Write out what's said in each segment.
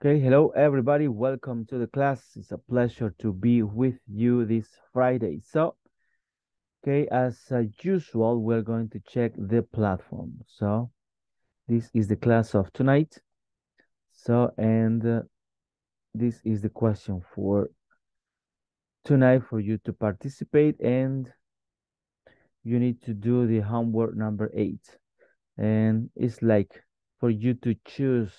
Okay, hello everybody. Welcome to the class. It's a pleasure to be with you this Friday. So, okay, as uh, usual, we're going to check the platform. So, this is the class of tonight. So, and uh, this is the question for tonight for you to participate and you need to do the homework number eight. And it's like for you to choose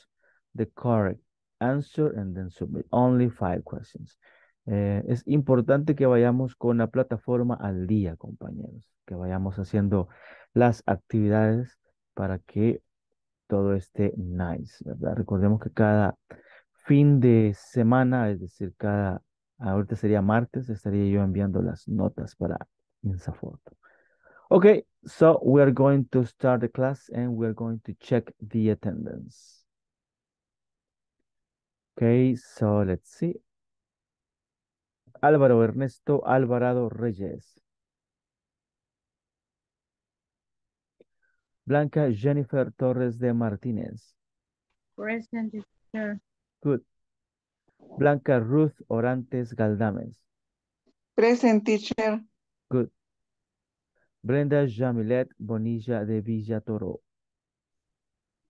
the correct answer and then submit. Only five questions. Eh, es importante que vayamos con la plataforma al día, compañeros. Que vayamos haciendo las actividades para que todo esté nice, ¿verdad? Recordemos que cada fin de semana, es decir, cada, ahorita sería martes, estaría yo enviando las notas para Insaforto. Okay, so we are going to start the class and we are going to check the attendance. Okay, so let's see. Álvaro Ernesto Alvarado Reyes. Blanca Jennifer Torres de Martínez. Present teacher. Good. Blanca Ruth Orantes Galdames. Present teacher. Good. Brenda Jamilet Bonilla de Villa Toro.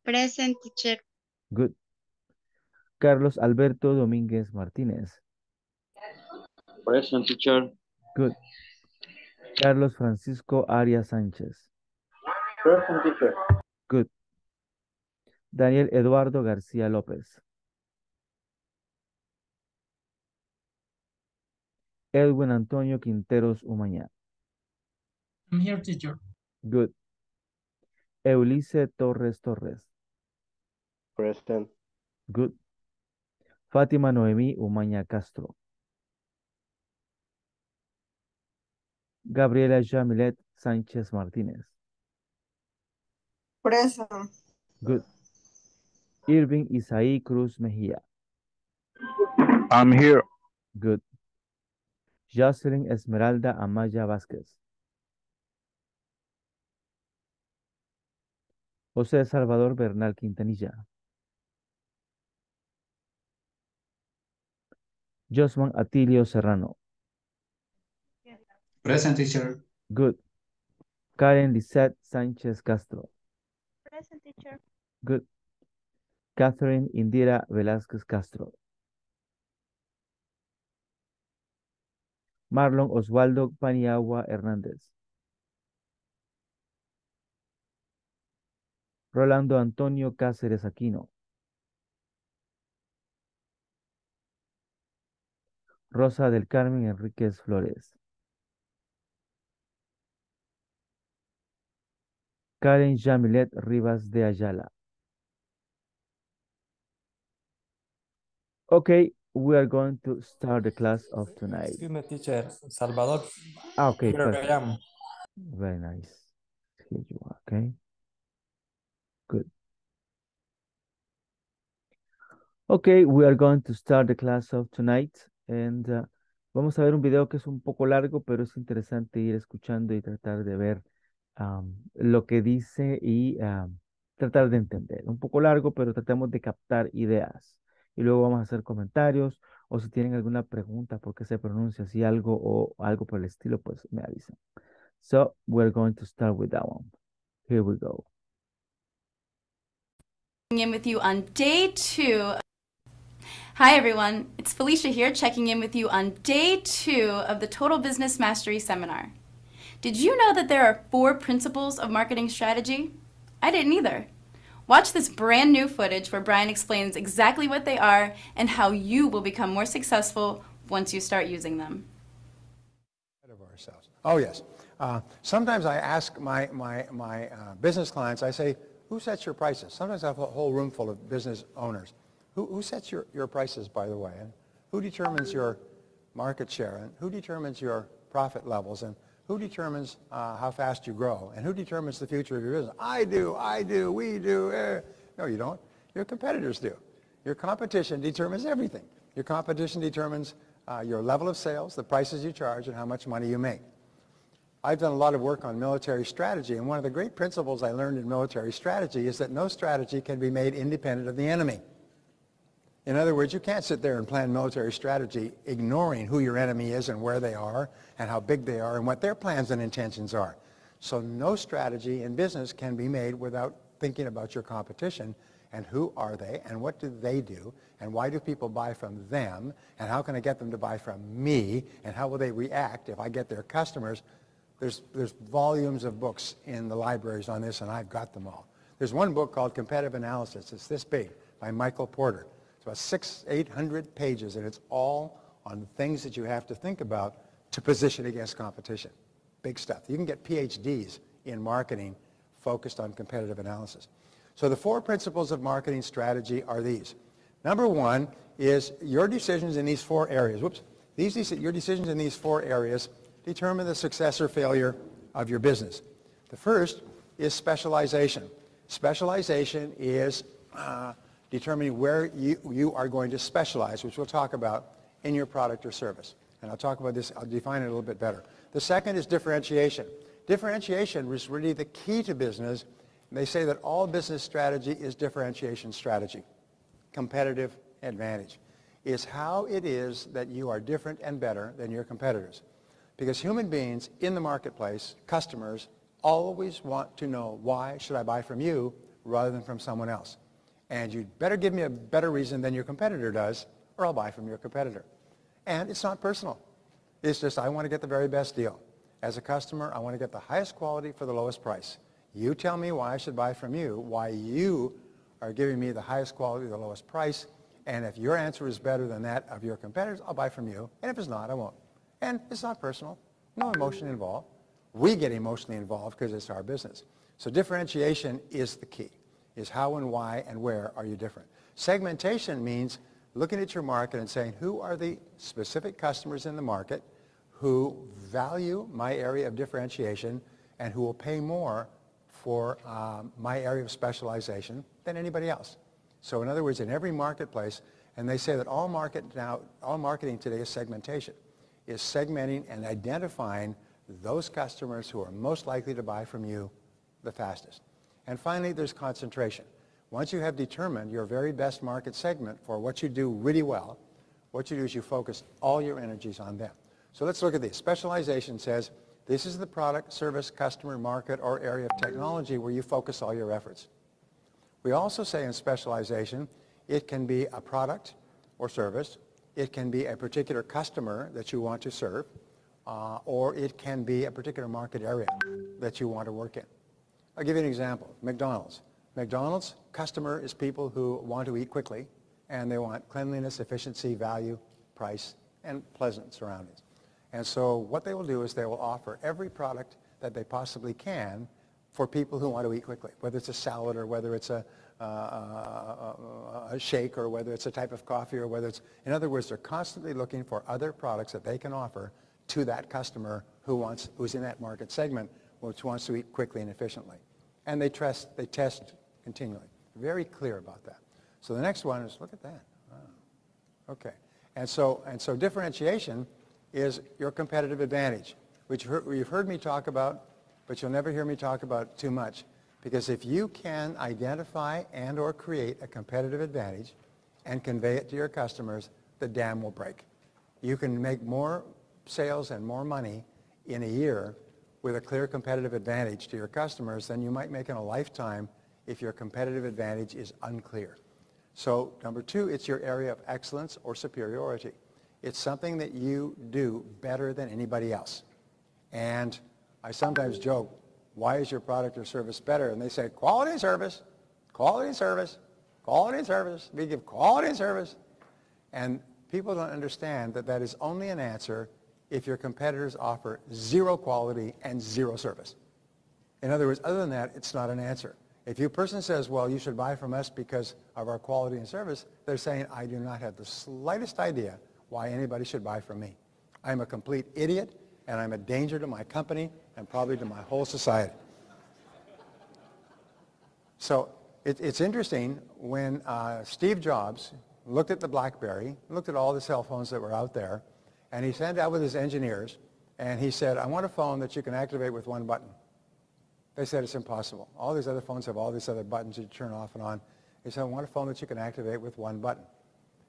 Present teacher. Good. Carlos Alberto Domínguez Martínez. Present teacher. Good. Carlos Francisco Arias Sánchez. Present teacher. Good. Daniel Eduardo García López. Edwin Antonio Quinteros Umaña. I'm here, teacher. Good. Eulice Torres Torres. Present. Good. Fátima Noemí Umaña Castro. Gabriela Jamilet Sánchez Martínez. Present. Good. Irving Isaí Cruz Mejía. I'm here. Good. Jocelyn Esmeralda Amaya Vázquez. José Salvador Bernal Quintanilla. Josman Atilio Serrano. Present, teacher. Good. Karen Lisette Sánchez Castro. Present teacher. Good. Catherine Indira Velázquez Castro. Marlon Osvaldo Paniagua Hernández. Rolando Antonio Cáceres Aquino. Rosa del Carmen Enríquez Flores. Karen Jamilet Rivas de Ayala. Okay, we are going to start the class of tonight. Excuse me, teacher. Salvador. Ah, okay, Here I am. Very nice. Here you are, okay? Good. Okay, we are going to start the class of tonight. And uh, vamos a ver un video que es un poco largo, pero es interesante ir escuchando y tratar de ver um, lo que dice y tratar de entender. Un poco largo, pero tratemos de captar ideas. Y luego vamos a hacer comentarios o si tienen alguna pregunta por qué se pronuncia así algo o algo por el estilo, pues me avisan. So we're going to start with that one. Here we go. in with you on day two. Hi, everyone. It's Felicia here checking in with you on day two of the Total Business Mastery Seminar. Did you know that there are four principles of marketing strategy? I didn't either. Watch this brand new footage where Brian explains exactly what they are and how you will become more successful once you start using them. of ourselves. Oh, yes. Uh, sometimes I ask my, my, my uh, business clients, I say, who sets your prices? Sometimes I have a whole room full of business owners. Who, who sets your, your prices, by the way? And who determines your market share? And who determines your profit levels? And who determines uh, how fast you grow? And who determines the future of your business? I do, I do, we do. eh. No, you don't. Your competitors do. Your competition determines everything. Your competition determines uh, your level of sales, the prices you charge, and how much money you make. I've done a lot of work on military strategy, and one of the great principles I learned in military strategy is that no strategy can be made independent of the enemy. In other words, you can't sit there and plan military strategy ignoring who your enemy is and where they are and how big they are and what their plans and intentions are. So no strategy in business can be made without thinking about your competition and who are they and what do they do and why do people buy from them and how can I get them to buy from me and how will they react if I get their customers. There's, there's volumes of books in the libraries on this and I've got them all. There's one book called Competitive Analysis. It's this big by Michael Porter. It's about six, 800 pages and it's all on things that you have to think about to position against competition. Big stuff. You can get PhDs in marketing focused on competitive analysis. So the four principles of marketing strategy are these. Number one is your decisions in these four areas. Whoops. These, your decisions in these four areas determine the success or failure of your business. The first is specialization. Specialization is uh, determining where you, you are going to specialize, which we'll talk about in your product or service. And I'll talk about this, I'll define it a little bit better. The second is differentiation. Differentiation is really the key to business. They say that all business strategy is differentiation strategy. Competitive advantage is how it is that you are different and better than your competitors. Because human beings in the marketplace, customers, always want to know why should I buy from you rather than from someone else. And you'd better give me a better reason than your competitor does or I'll buy from your competitor. And it's not personal. It's just I want to get the very best deal. As a customer, I want to get the highest quality for the lowest price. You tell me why I should buy from you, why you are giving me the highest quality, the lowest price, and if your answer is better than that of your competitors, I'll buy from you. And if it's not, I won't. And it's not personal. No emotion involved. We get emotionally involved because it's our business. So differentiation is the key, is how and why and where are you different. Segmentation means looking at your market and saying, who are the specific customers in the market who value my area of differentiation and who will pay more for um, my area of specialization than anybody else. So in other words, in every marketplace, and they say that all market now, all marketing today is segmentation, is segmenting and identifying those customers who are most likely to buy from you the fastest. And finally, there's concentration. Once you have determined your very best market segment for what you do really well, what you do is you focus all your energies on them. So let's look at these. Specialization says this is the product, service, customer, market, or area of technology where you focus all your efforts. We also say in specialization, it can be a product or service, it can be a particular customer that you want to serve, uh, or it can be a particular market area that you want to work in. I'll give you an example. McDonald's. McDonald's customer is people who want to eat quickly and they want cleanliness, efficiency, value, price, and pleasant surroundings. And so what they will do is they will offer every product that they possibly can for people who want to eat quickly, whether it's a salad or whether it's a, uh, a, a, shake or whether it's a type of coffee or whether it's, in other words, they're constantly looking for other products that they can offer to that customer who wants, who's in that market segment, which wants to eat quickly and efficiently. And they, test, they test continually. Very clear about that. So the next one is, look at that. Oh. Okay. And so, and so differentiation is your competitive advantage, which you've heard me talk about, but you'll never hear me talk about too much. Because if you can identify and or create a competitive advantage and convey it to your customers, the dam will break. You can make more sales and more money in a year with a clear competitive advantage to your customers than you might make in a lifetime if your competitive advantage is unclear. So number two, it's your area of excellence or superiority. It's something that you do better than anybody else. And I sometimes joke, why is your product or service better? And they say, quality service, quality service, quality and service. We give quality and service. And people don't understand that that is only an answer if your competitors offer zero quality and zero service. In other words, other than that, it's not an answer. If your person says, well, you should buy from us because of our quality and service, they're saying, I do not have the slightest idea why anybody should buy from me. I'm a complete idiot, and I'm a danger to my company and probably to my whole society. So it, it's interesting when uh, Steve Jobs looked at the BlackBerry, looked at all the cell phones that were out there, and he sat down with his engineers, and he said, I want a phone that you can activate with one button. They said it's impossible. All these other phones have all these other buttons you turn off and on. He said, I want a phone that you can activate with one button.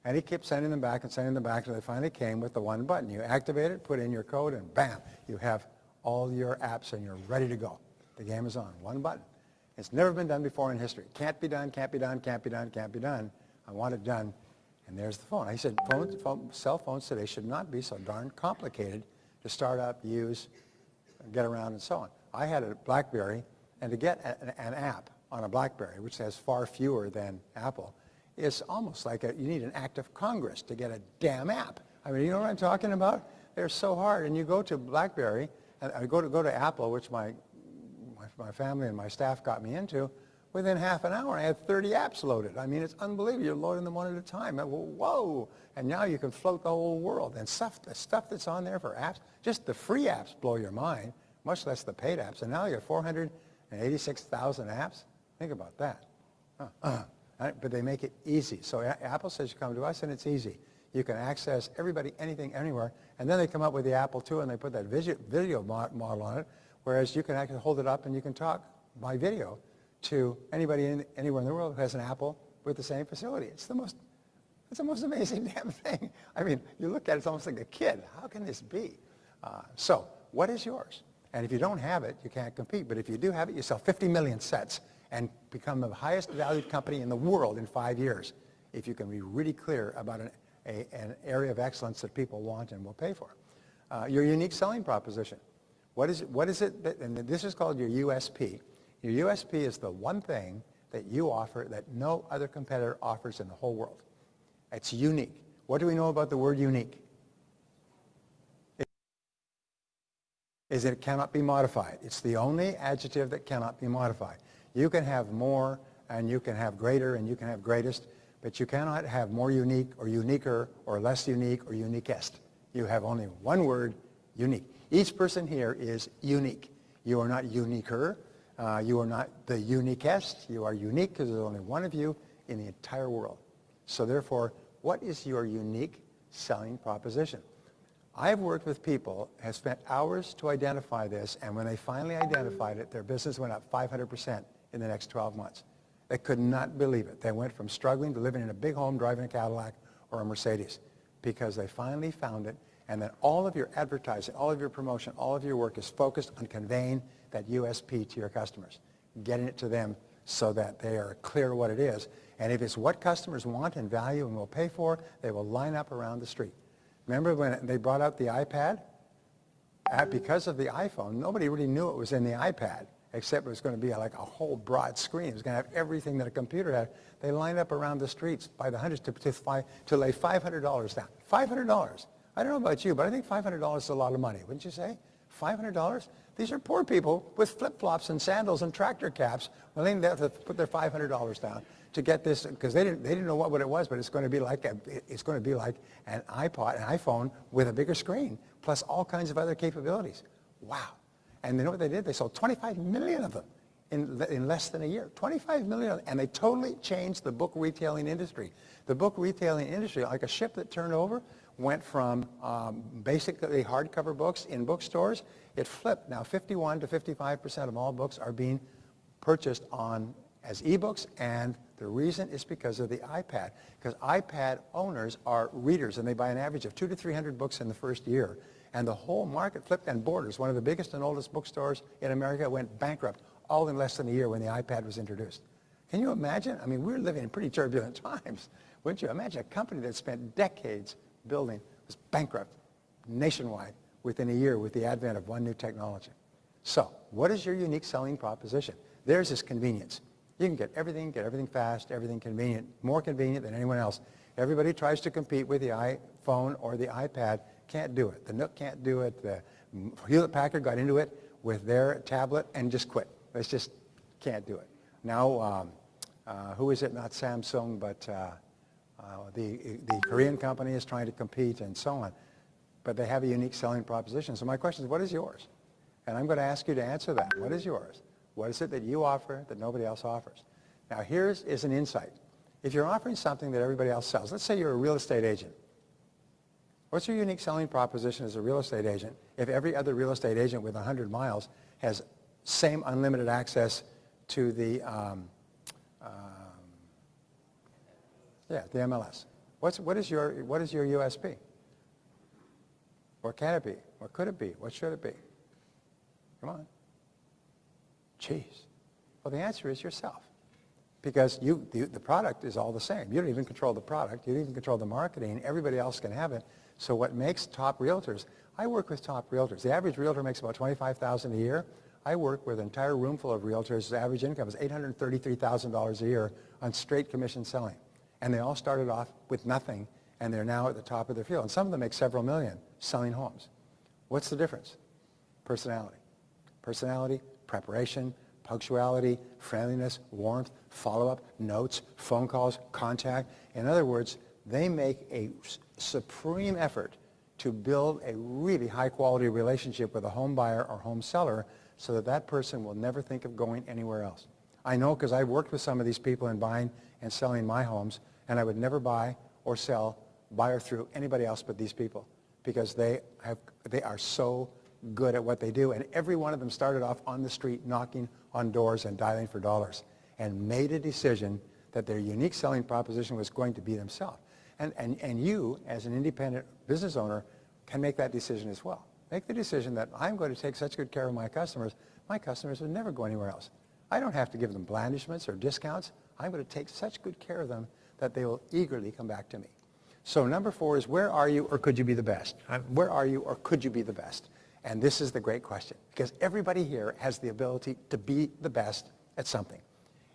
And he kept sending them back and sending them back until they finally came with the one button. You activate it, put in your code, and bam, you have all your apps and you're ready to go. The game is on. One button. It's never been done before in history. Can't be done, can't be done, can't be done, can't be done. I want it done. And there's the phone. He said phones, phone, cell phones today should not be so darn complicated to start up, use, get around, and so on. I had a BlackBerry, and to get an, an app on a BlackBerry, which has far fewer than Apple, is almost like a, you need an act of Congress to get a damn app. I mean, you know what I'm talking about? They're so hard. And you go to BlackBerry, and I go to, go to Apple, which my, my, my family and my staff got me into, within half an hour, I had 30 apps loaded. I mean, it's unbelievable. You're loading them one at a time. I, whoa. And now you can float the whole world. And stuff, the stuff that's on there for apps, just the free apps blow your mind, much less the paid apps. And now you have 486,000 apps. Think about that. Uh. But they make it easy. So Apple says you come to us and it's easy. You can access everybody, anything, anywhere. And then they come up with the Apple II and they put that video model on it, whereas you can actually hold it up and you can talk by video to anybody in, anywhere in the world who has an Apple with the same facility. It's the most, it's the most amazing damn thing. I mean, you look at it, it's almost like a kid. How can this be? Uh, so what is yours? And if you don't have it, you can't compete. But if you do have it, you sell 50 million sets and become the highest valued company in the world in five years if you can be really clear about an, a, an area of excellence that people want and will pay for. Uh, your unique selling proposition. What is, it, what is it that, and this is called your USP. Your USP is the one thing that you offer that no other competitor offers in the whole world. It's unique. What do we know about the word unique? It is it cannot be modified. It's the only adjective that cannot be modified. You can have more and you can have greater and you can have greatest, but you cannot have more unique or uniquer or less unique or uniquest. You have only one word, unique. Each person here is unique. You are not uniquer uh, you are not the uniquest. You are unique because there's only one of you in the entire world. So therefore, what is your unique selling proposition? I've worked with people, have spent hours to identify this, and when they finally identified it, their business went up 500% in the next 12 months. They could not believe it. They went from struggling to living in a big home, driving a Cadillac or a Mercedes, because they finally found it, and then all of your advertising, all of your promotion, all of your work is focused on conveying that USP to your customers, getting it to them so that they are clear what it is. And if it's what customers want and value and will pay for, they will line up around the street. Remember when they brought out the iPad? because of the iPhone, nobody really knew it was in the iPad, except it was going to be like a whole broad screen. It was going to have everything that a computer had. They lined up around the streets by the hundreds to, to, to lay $500 down. $500. I don't know about you, but I think $500 is a lot of money, wouldn't you say? $500? These are poor people with flip-flops and sandals and tractor caps willing to put their $500 down to get this because they didn't, they didn't know what, what it was, but it's going to be like a, it's going to be like an iPod, an iPhone with a bigger screen, plus all kinds of other capabilities. Wow. And you know what they did? They sold 25 million of them in, in less than a year. 25 million, and they totally changed the book retailing industry. The book retailing industry, like a ship that turned over, went from um, basically hardcover books in bookstores. It flipped. Now 51 to 55% of all books are being purchased on as ebooks, and the reason is because of the iPad. Because iPad owners are readers, and they buy an average of two to 300 books in the first year. And the whole market flipped, and Borders, one of the biggest and oldest bookstores in America, went bankrupt all in less than a year when the iPad was introduced. Can you imagine? I mean, we're living in pretty turbulent times. Wouldn't you imagine a company that spent decades building was bankrupt nationwide within a year with the advent of one new technology. So what is your unique selling proposition? Theirs is convenience. You can get everything, get everything fast, everything convenient, more convenient than anyone else. Everybody tries to compete with the iPhone or the iPad, can't do it. The Nook can't do it. The Hewlett-Packard got into it with their tablet and just quit. It's just can't do it. Now, um, uh, who is it? Not Samsung, but uh, the, the Korean company is trying to compete and so on. But they have a unique selling proposition. So my question is, what is yours? And I'm going to ask you to answer that. What is yours? What is it that you offer that nobody else offers? Now, here's is an insight. If you're offering something that everybody else sells, let's say you're a real estate agent. What's your unique selling proposition as a real estate agent if every other real estate agent with 100 miles has same unlimited access to the um, uh, yeah, the MLS. What's, what, is your, what is your USP? What can it be? What could it be? What should it be? Come on. Jeez. Well, the answer is yourself. Because you, the, the product is all the same. You don't even control the product. You don't even control the marketing. Everybody else can have it. So what makes top realtors, I work with top realtors. The average realtor makes about 25000 a year. I work with an entire room full of realtors. The average income is $833,000 a year on straight commission selling. And they all started off with nothing, and they're now at the top of their field. And some of them make several million selling homes. What's the difference? Personality. Personality, preparation, punctuality, friendliness, warmth, follow-up, notes, phone calls, contact. In other words, they make a supreme effort to build a really high-quality relationship with a home buyer or home seller so that that person will never think of going anywhere else. I know because I've worked with some of these people in buying and selling my homes, and I would never buy or sell, buy or through anybody else but these people because they, have, they are so good at what they do. And every one of them started off on the street knocking on doors and dialing for dollars and made a decision that their unique selling proposition was going to be themselves. And, and, and you, as an independent business owner, can make that decision as well. Make the decision that I'm going to take such good care of my customers, my customers would never go anywhere else. I don't have to give them blandishments or discounts. I'm going to take such good care of them that they will eagerly come back to me. So number four is where are you or could you be the best? Where are you or could you be the best? And this is the great question because everybody here has the ability to be the best at something.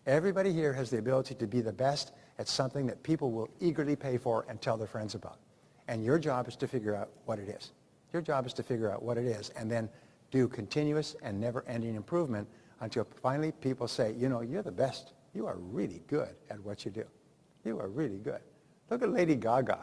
Everybody here has the ability to be the best at something that people will eagerly pay for and tell their friends about. And your job is to figure out what it is. Your job is to figure out what it is and then do continuous and never-ending improvement until finally people say, you know, you're the best. You are really good at what you do. You are really good. Look at Lady Gaga.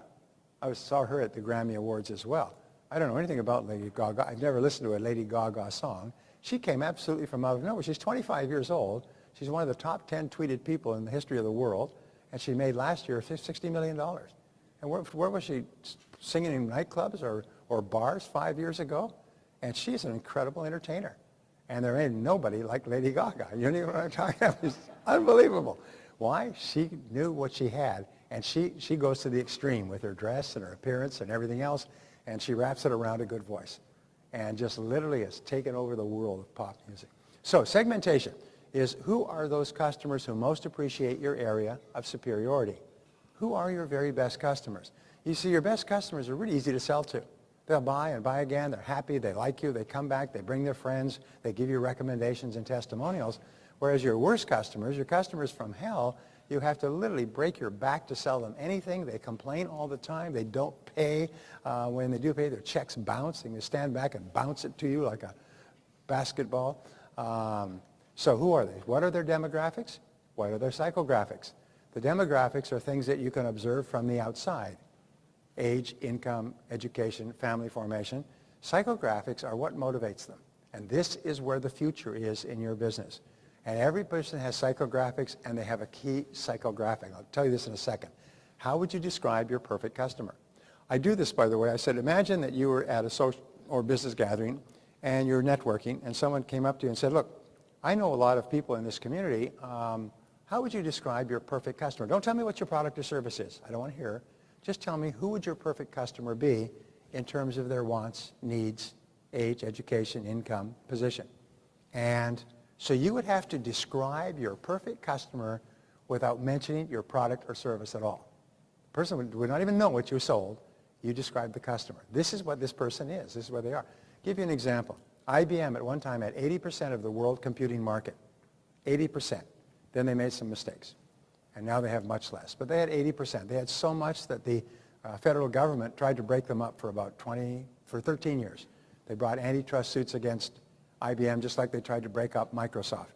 I saw her at the Grammy Awards as well. I don't know anything about Lady Gaga. I've never listened to a Lady Gaga song. She came absolutely from out of nowhere. She's 25 years old. She's one of the top 10 tweeted people in the history of the world. And she made last year $60 million. And where, where was she singing in nightclubs or, or bars five years ago? And she's an incredible entertainer. And there ain't nobody like Lady Gaga. You know what I'm talking about? It's unbelievable. Why? She knew what she had. And she, she goes to the extreme with her dress and her appearance and everything else. And she wraps it around a good voice. And just literally has taken over the world of pop music. So segmentation is who are those customers who most appreciate your area of superiority? Who are your very best customers? You see, your best customers are really easy to sell to. They'll buy and buy again. They're happy. They like you. They come back. They bring their friends. They give you recommendations and testimonials. Whereas your worst customers, your customers from hell, you have to literally break your back to sell them anything. They complain all the time. They don't pay. Uh, when they do pay, their checks bounce. You stand back and bounce it to you like a basketball. Um, so who are they? What are their demographics? What are their psychographics? The demographics are things that you can observe from the outside. Age, income, education, family formation. Psychographics are what motivates them. And this is where the future is in your business. And every person has psychographics and they have a key psychographic. I'll tell you this in a second. How would you describe your perfect customer? I do this, by the way. I said, imagine that you were at a social or business gathering and you're networking and someone came up to you and said, look, I know a lot of people in this community. Um, how would you describe your perfect customer? Don't tell me what your product or service is. I don't want to hear. Just tell me who would your perfect customer be in terms of their wants, needs, age, education, income, position. And so you would have to describe your perfect customer without mentioning your product or service at all. The person would, would not even know what you sold. You describe the customer. This is what this person is. This is where they are. I'll give you an example. IBM at one time had 80% of the world computing market. 80%. Then they made some mistakes. And now they have much less. But they had 80%. They had so much that the uh, federal government tried to break them up for about 20, for 13 years. They brought antitrust suits against IBM just like they tried to break up Microsoft.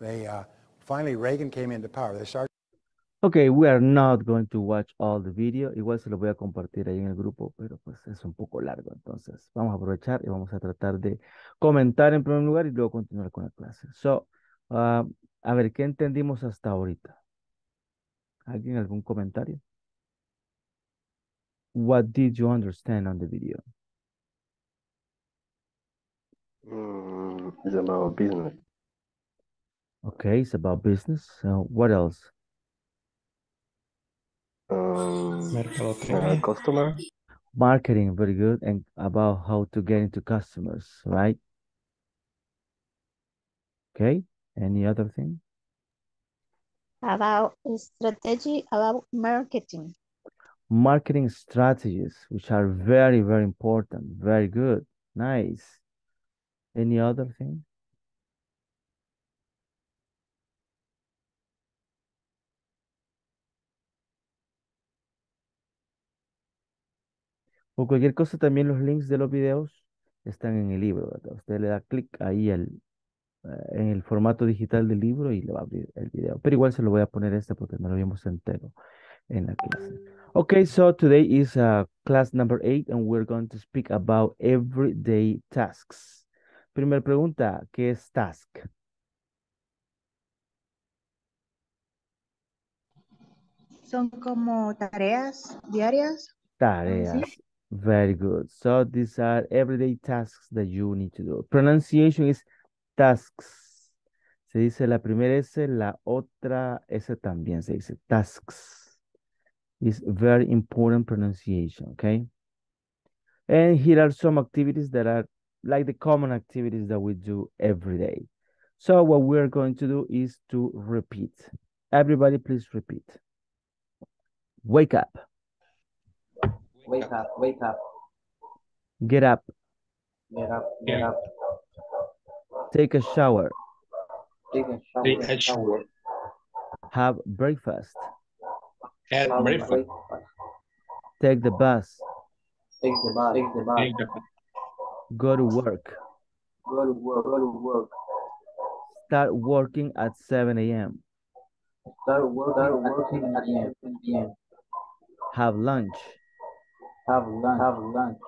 They, uh, finally Reagan came into power. They started Okay, we are not going to watch all the video. Igual se lo voy a compartir ahí en el grupo, pero pues es un poco largo. Entonces, vamos a aprovechar y vamos a tratar de comentar en primer lugar y luego continuar con la clase. So, uh, a ver, ¿qué entendimos hasta ahorita? ¿Alguien algún comentario? What did you understand on the video? It's about business. Okay, it's about business. Uh, what else? Um, uh, customer. Marketing, very good. And about how to get into customers, right? Okay. Any other thing? About strategy about marketing. Marketing strategies, which are very, very important. Very good. Nice. Any other thing? O cualquier cosa, también los links de los videos están en el libro. Usted le da clic ahí al, eh, en el formato digital del libro y le va a abrir el video. Pero igual se lo voy a poner este porque no lo vimos entero en la clase. Okay, so today is uh, class number eight and we're going to speak about everyday tasks. Primera pregunta, ¿qué es task? Son como tareas diarias. Tareas. Very good. So these are everyday tasks that you need to do. Pronunciation is tasks. Se dice la primera S, la otra S también se dice tasks. Is very important pronunciation, okay? And here are some activities that are like the common activities that we do every day. So what we're going to do is to repeat. Everybody please repeat. Wake up. Wake up, wake up, Get up. get up, get up, Take a shower. take a shower, Take a shower. Have breakfast. Have have breakfast. breakfast, Take the bus. take the bus, take the bus, Take the- Go to work. go to work, go to work, Start working at 7 a.m. start working, start working at 7 p.m., Have lunch. have lunch, have lunch,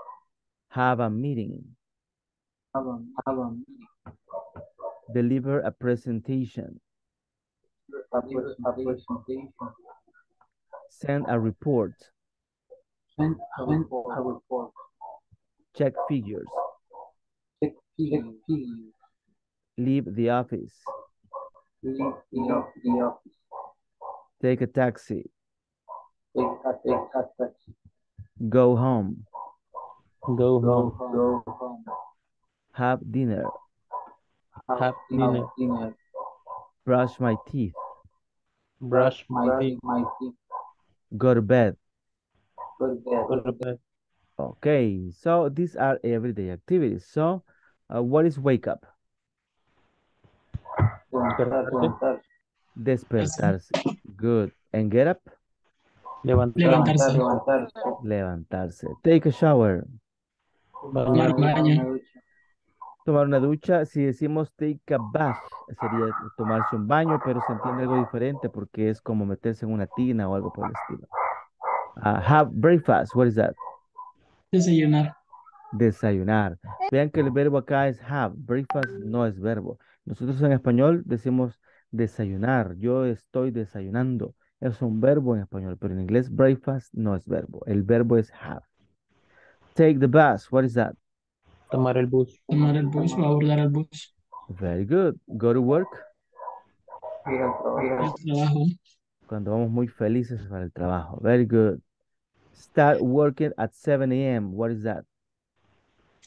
Have a meeting. have a, have a meeting, Deliver a presentation. a a presentation, Send a report. send a report, Check figures. Check figures, mm. figures, Leave the office. leave the, office, Take a taxi. take a, take a taxi, Go home. Go go, home. go home, Have dinner. have, Have dinner, dinner. dinner, Brush my teeth. Brush my brush teeth. my teeth, Go to bed. go to bed, Go to bed. Okay, so these are everyday activities. So, uh, what is wake up? Despertarse. Good. And get up? Levantar. Levantarse. levantarse, Levantarse. Take a shower. Tomar baño. Tomar una ducha, si decimos take a bath, sería tomarse un baño, pero se entiende algo diferente porque es como meterse en una tina o algo por el estilo. Ah, have breakfast, what is that? Desayunar. Desayunar. Vean que el verbo acá es have, breakfast no es verbo. Nosotros en español decimos desayunar, yo estoy desayunando. Es un verbo en español, pero en inglés breakfast no es verbo. El verbo es have. Take the bus, what is that? Tomar el bus. Tomar el bus o abordar el bus. Very good. Go to work. ir al trabajo. Cuando vamos muy felices para el trabajo. Very good. Start working at 7 a.m. What is that?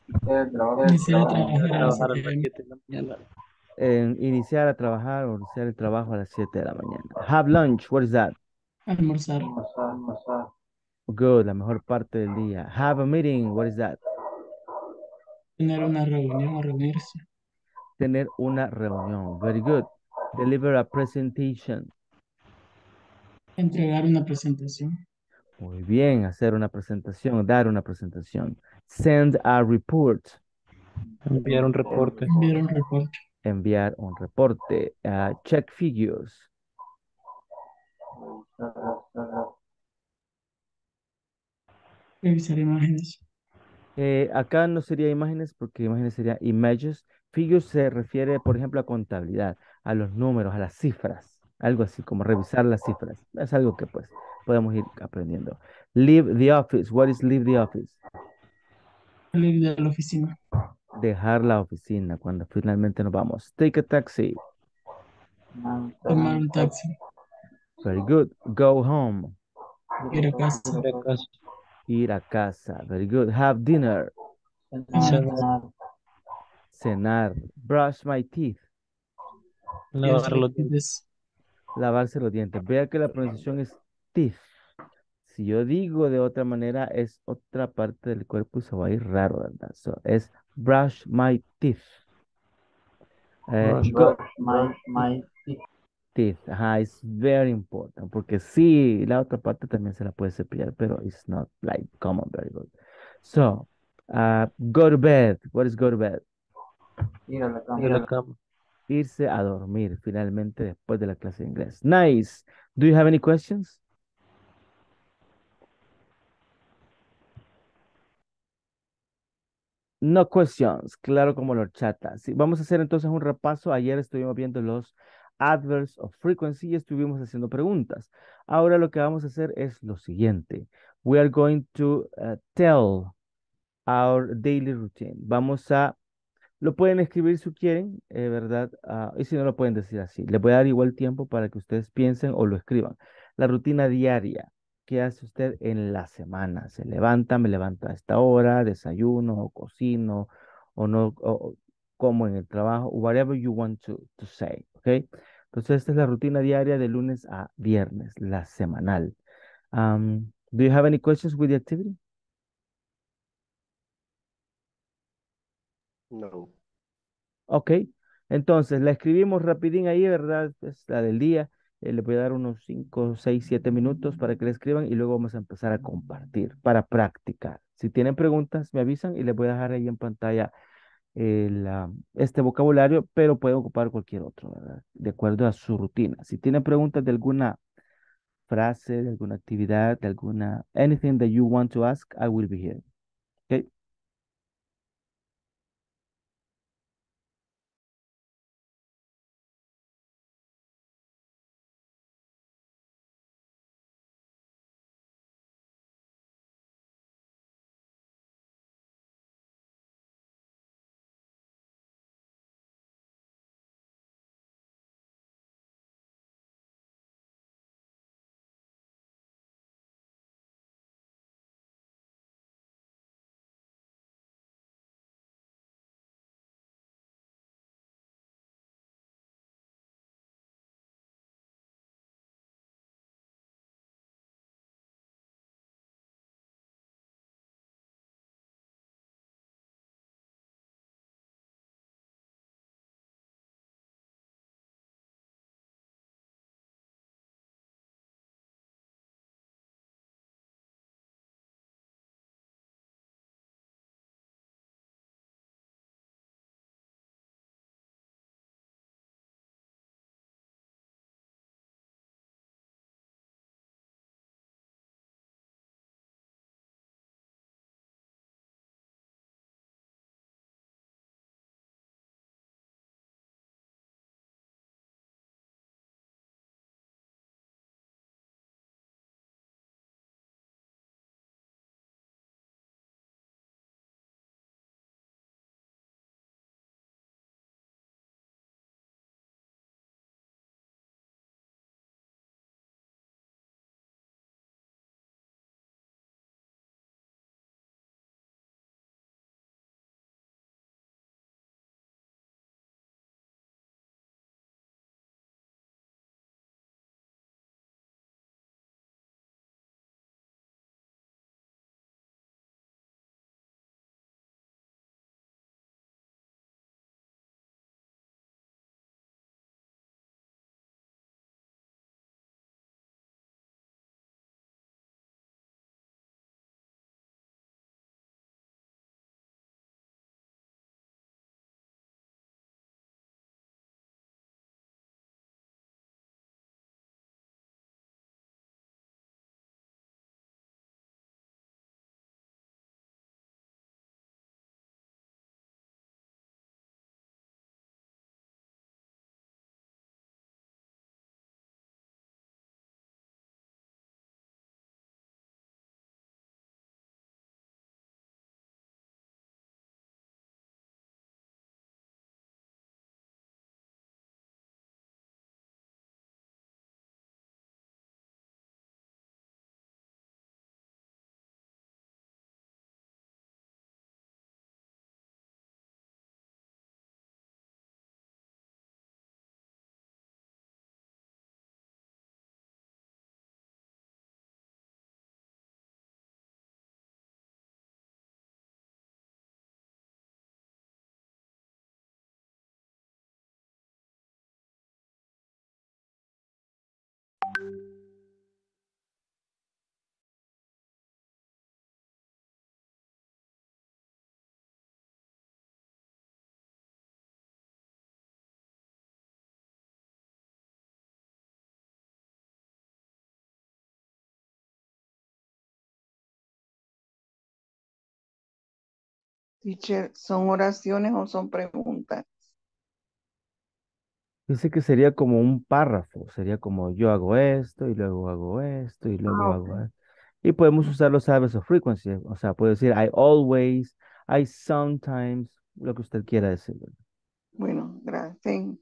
Iniciar a trabajar a las Trabajar a las 7 siete de la mañana. En iniciar a trabajar o iniciar el trabajo a las 7 de la mañana. Have lunch. What is that? Almorzar. almorzar, almorzar, Good. La mejor parte del día. Have a meeting. What is that? Tener una reunión o reunirse. Tener una reunión. Very good. Deliver a presentation. Entregar una presentación. Muy bien. Hacer una presentación. Dar una presentación. Send a report. Enviar un reporte. Enviar un reporte. Enviar un reporte. Uh, check figures. Revisar imágenes. Eh, acá no sería imágenes porque imágenes sería images. Figures se refiere, por ejemplo, a contabilidad, a los números, a las cifras. Algo así como revisar las cifras. Es algo que pues podemos ir aprendiendo. Leave the office. What is leave the office? Salir de la oficina. Dejar la oficina cuando finalmente nos vamos. Take a taxi. Tomar un taxi. Very good. Go home. Ir a casa. Ir a casa. Ir a casa. Very good. Have dinner. Cenar. Cenar. Brush my teeth. Lavar los dientes. dientes. Lavarse los dientes. Vea que la pronunciación es teeth. Si yo digo de otra manera, es otra parte del cuerpo y se va a ir raro, ¿verdad? So, es brush my teeth. Eh, Brush go- my, my teeth. teeth. Ajá, it's very important. Porque sí, la otra parte también se la puede cepillar, pero it's not like common, very good. So, uh, go to bed. What is go to bed? Ir a la cama. Ir a la cama. Irse a dormir finalmente después de la clase de inglés. Nice. Do you have any questions? No questions, claro como la horchata. Sí, vamos a hacer entonces un repaso. Ayer estuvimos viendo los adverbs of frequency y estuvimos haciendo preguntas. Ahora lo que vamos a hacer es lo siguiente. We are going to uh, tell our daily routine. Vamos a, lo pueden escribir si quieren, eh, ¿verdad? Ah, y si no lo pueden decir así. Les voy a dar igual tiempo para que ustedes piensen o lo escriban. La rutina diaria. ¿Qué hace usted en la semana? Se levanta, me levanta a esta hora, desayuno o cocino o no, o, como en el trabajo, whatever you want to, to say, ¿ok? Entonces, esta es la rutina diaria de lunes a viernes, la semanal. Um, do you have any questions with the activity? No. Ok, entonces la escribimos rapidín ahí, ¿verdad? Es la del día. Eh, le voy a dar unos 5, 6, 7 minutos para que la escriban y luego vamos a empezar a compartir para practicar. Si tienen preguntas, me avisan y les voy a dejar ahí en pantalla el, ah, este vocabulario, pero pueden ocupar cualquier otro. De acuerdo a su rutina. Si tienen preguntas de alguna frase, de alguna actividad, de alguna, anything that you want to ask, I will be here. Teacher, ¿son oraciones o son preguntas? Dice que sería como un párrafo, sería como yo hago esto y luego hago esto y luego Ah, hago esto. Y podemos usar los habits of frequency, o sea, puede decir I always, I sometimes, lo que usted quiera decir. Bueno, gracias.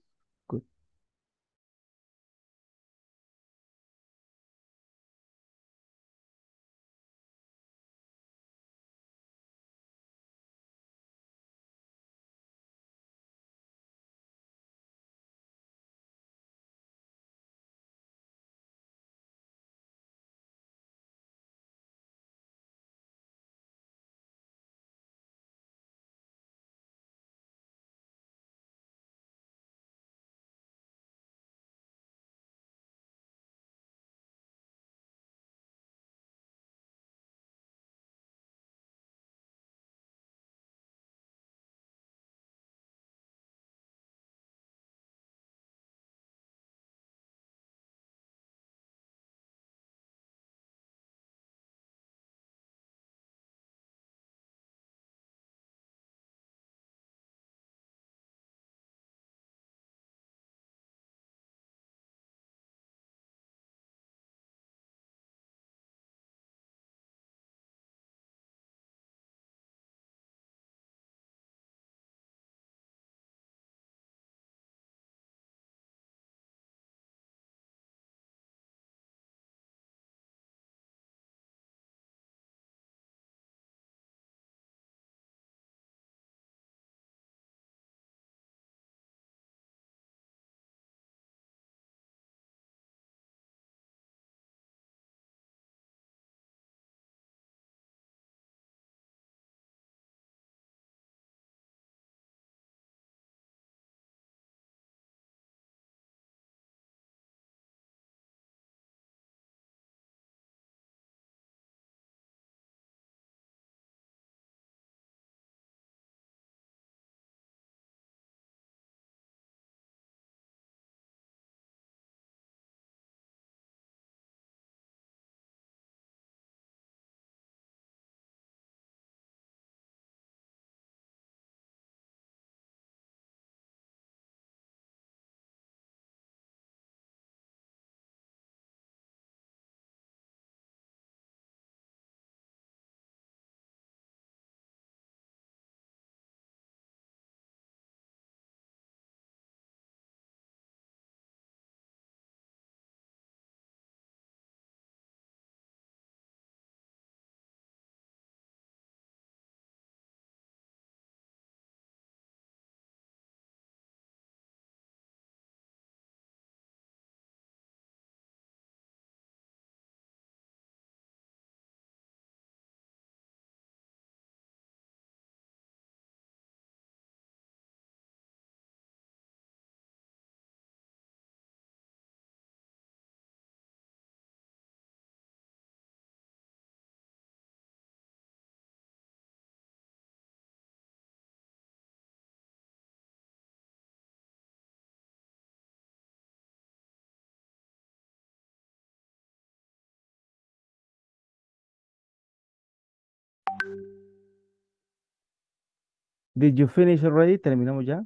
Did you finish already? ¿Terminamos ya?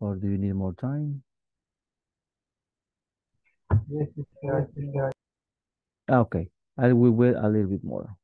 Or do you need more time? Ah, okay. I will wait a little bit more.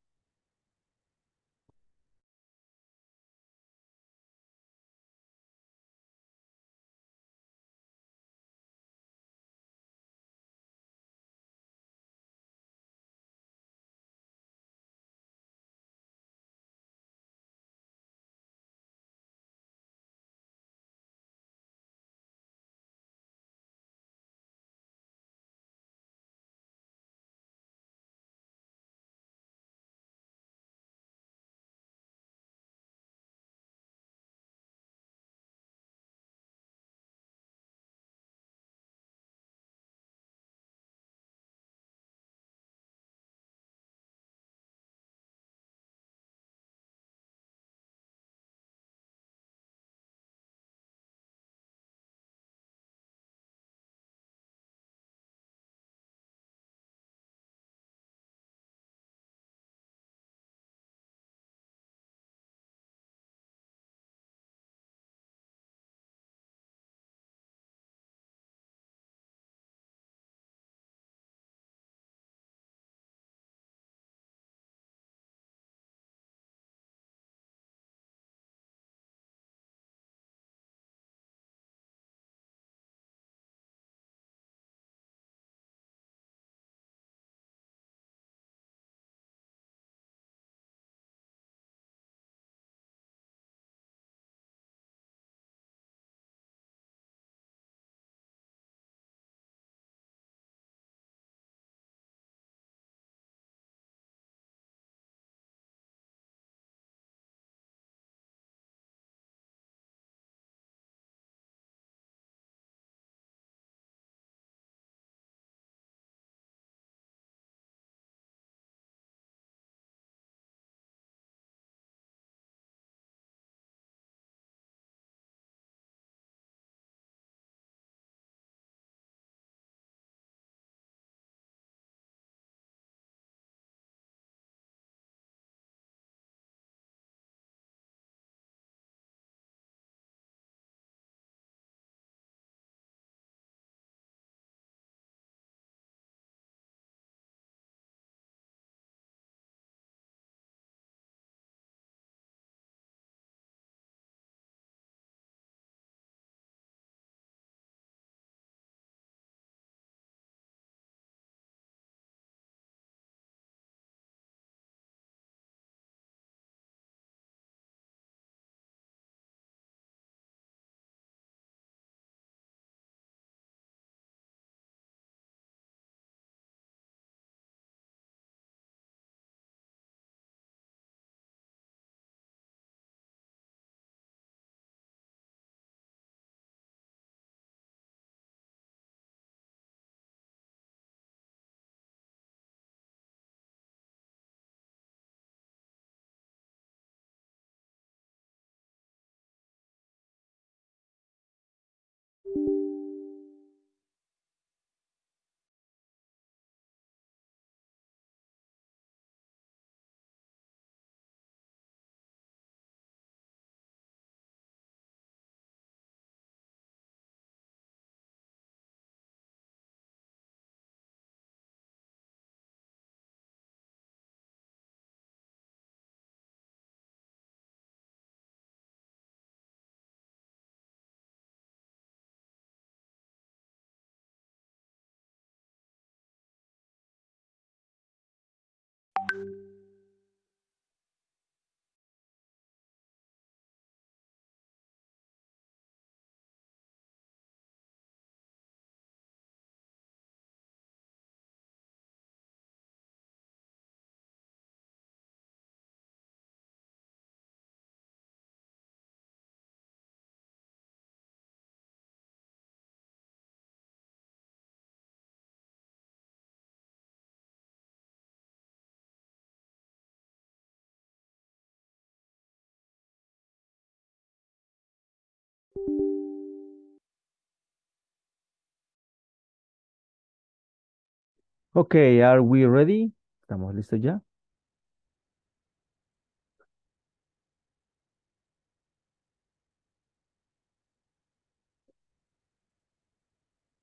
Okay, are we ready? ¿Estamos listos ya?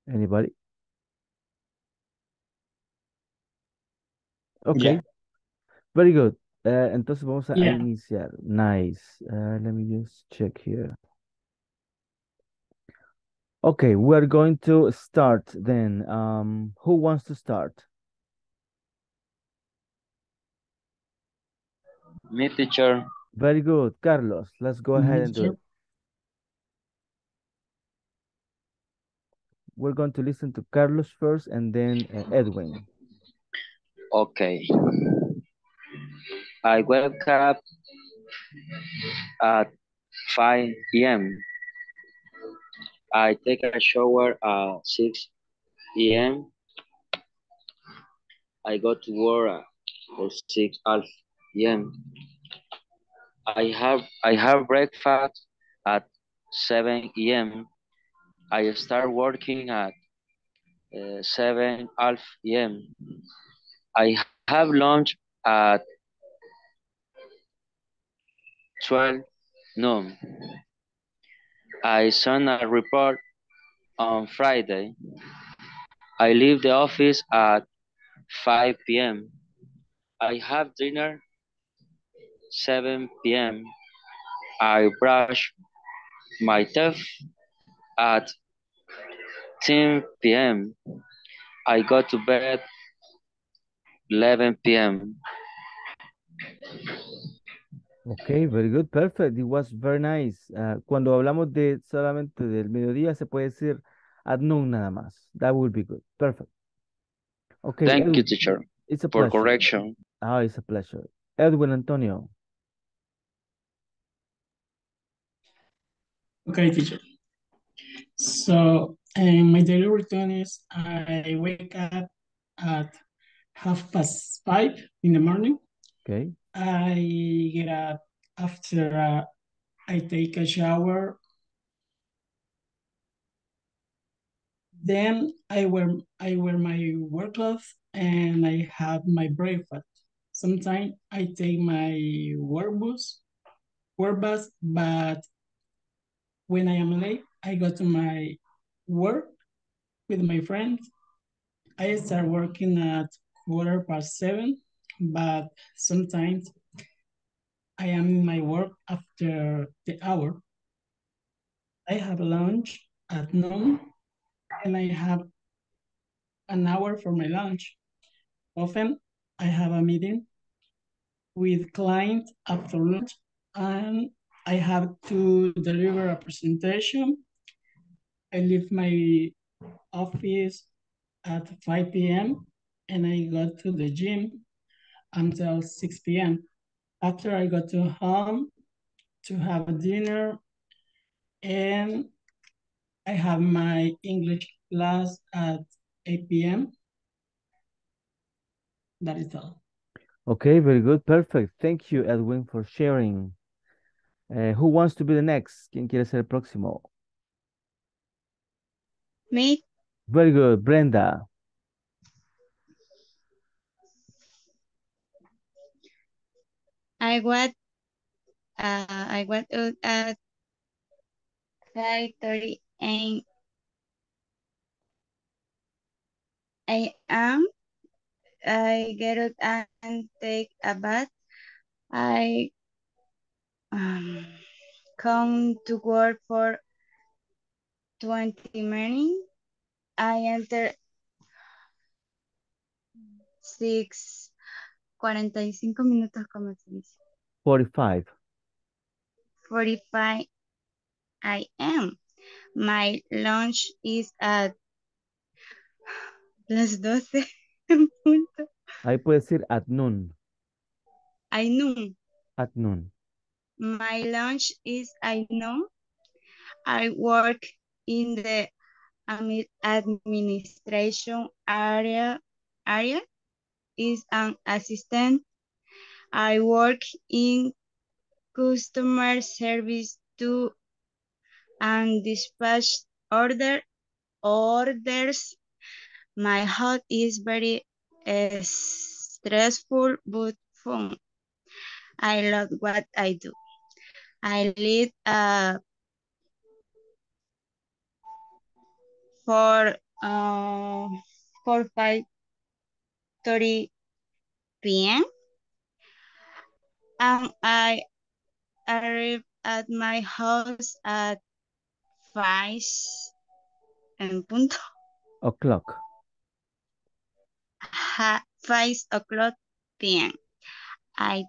Anybody? Okay. Yeah. Very good. Eh, entonces vamos a a Yeah. iniciar. Nice. Uh, let me just check here. Okay, we're going to start then. Um, who wants to start? Me, teacher. Very good. Carlos, let's go ahead and do it. We're going to listen to Carlos first and then uh, Edwin. Okay. I wake up at 5 p.m. I take a shower at 6 a.m. I go to work at 6 a.m. I have I have breakfast at 7 a.m. I start working at uh, 7 a.m. I have lunch at 12 noon. I send a report on Friday. I leave the office at 5 p.m. I have dinner 7 p.m. I brush my teeth at 10 p.m. I go to bed 11 p.m. Okay, very good, perfect. It was very nice. Ah, cuando hablamos de solamente del mediodía, se puede decir at noon nada más. That would be good. Perfect. Okay, Thank you, teacher, it's a for pleasure. correction. Ah, it's a pleasure. Edwin Antonio. Okay, teacher. So, um, my daily routine is I wake up at half past five in the morning. Okay. I get up after uh, I take a shower. Then I wear I wear my work clothes and I have my breakfast. Sometimes I take my work bus, work bus, but when I am late, I go to my work with my friends. I start working at quarter past seven, but sometimes I am in my work after the hour. I have lunch at noon and I have an hour for my lunch. Often I have a meeting with client after lunch and I have to deliver a presentation. I leave my office at 5 p.m. and I go to the gym until 6 p.m. After I go to home to have a dinner and I have my English class at 8 p.m. That is all. Okay, very good, perfect. Thank you, Edwin, for sharing. Eh, who wants to be the next? ¿Quién quiere ser el próximo? Me, Very good, Brenda. I got, uh, I got out at five thirty I am, I get up and take a bath. I um, come to work for 20 minutes. I enter 6, 45 minutos, como se dice? 45. 45 I am. My lunch is at las 12 en punto. Ahí puede decir at noon. I noon. At noon. My lunch is I know. I work in the admi- administration area. Area is an assistant. I work in customer service too and dispatch order orders. My health is very stressful but fun. I love what I do. I lead uh, for uh, for five thirty p.m. and I arrive at my house at five en punto. O'clock. Five o'clock p.m. I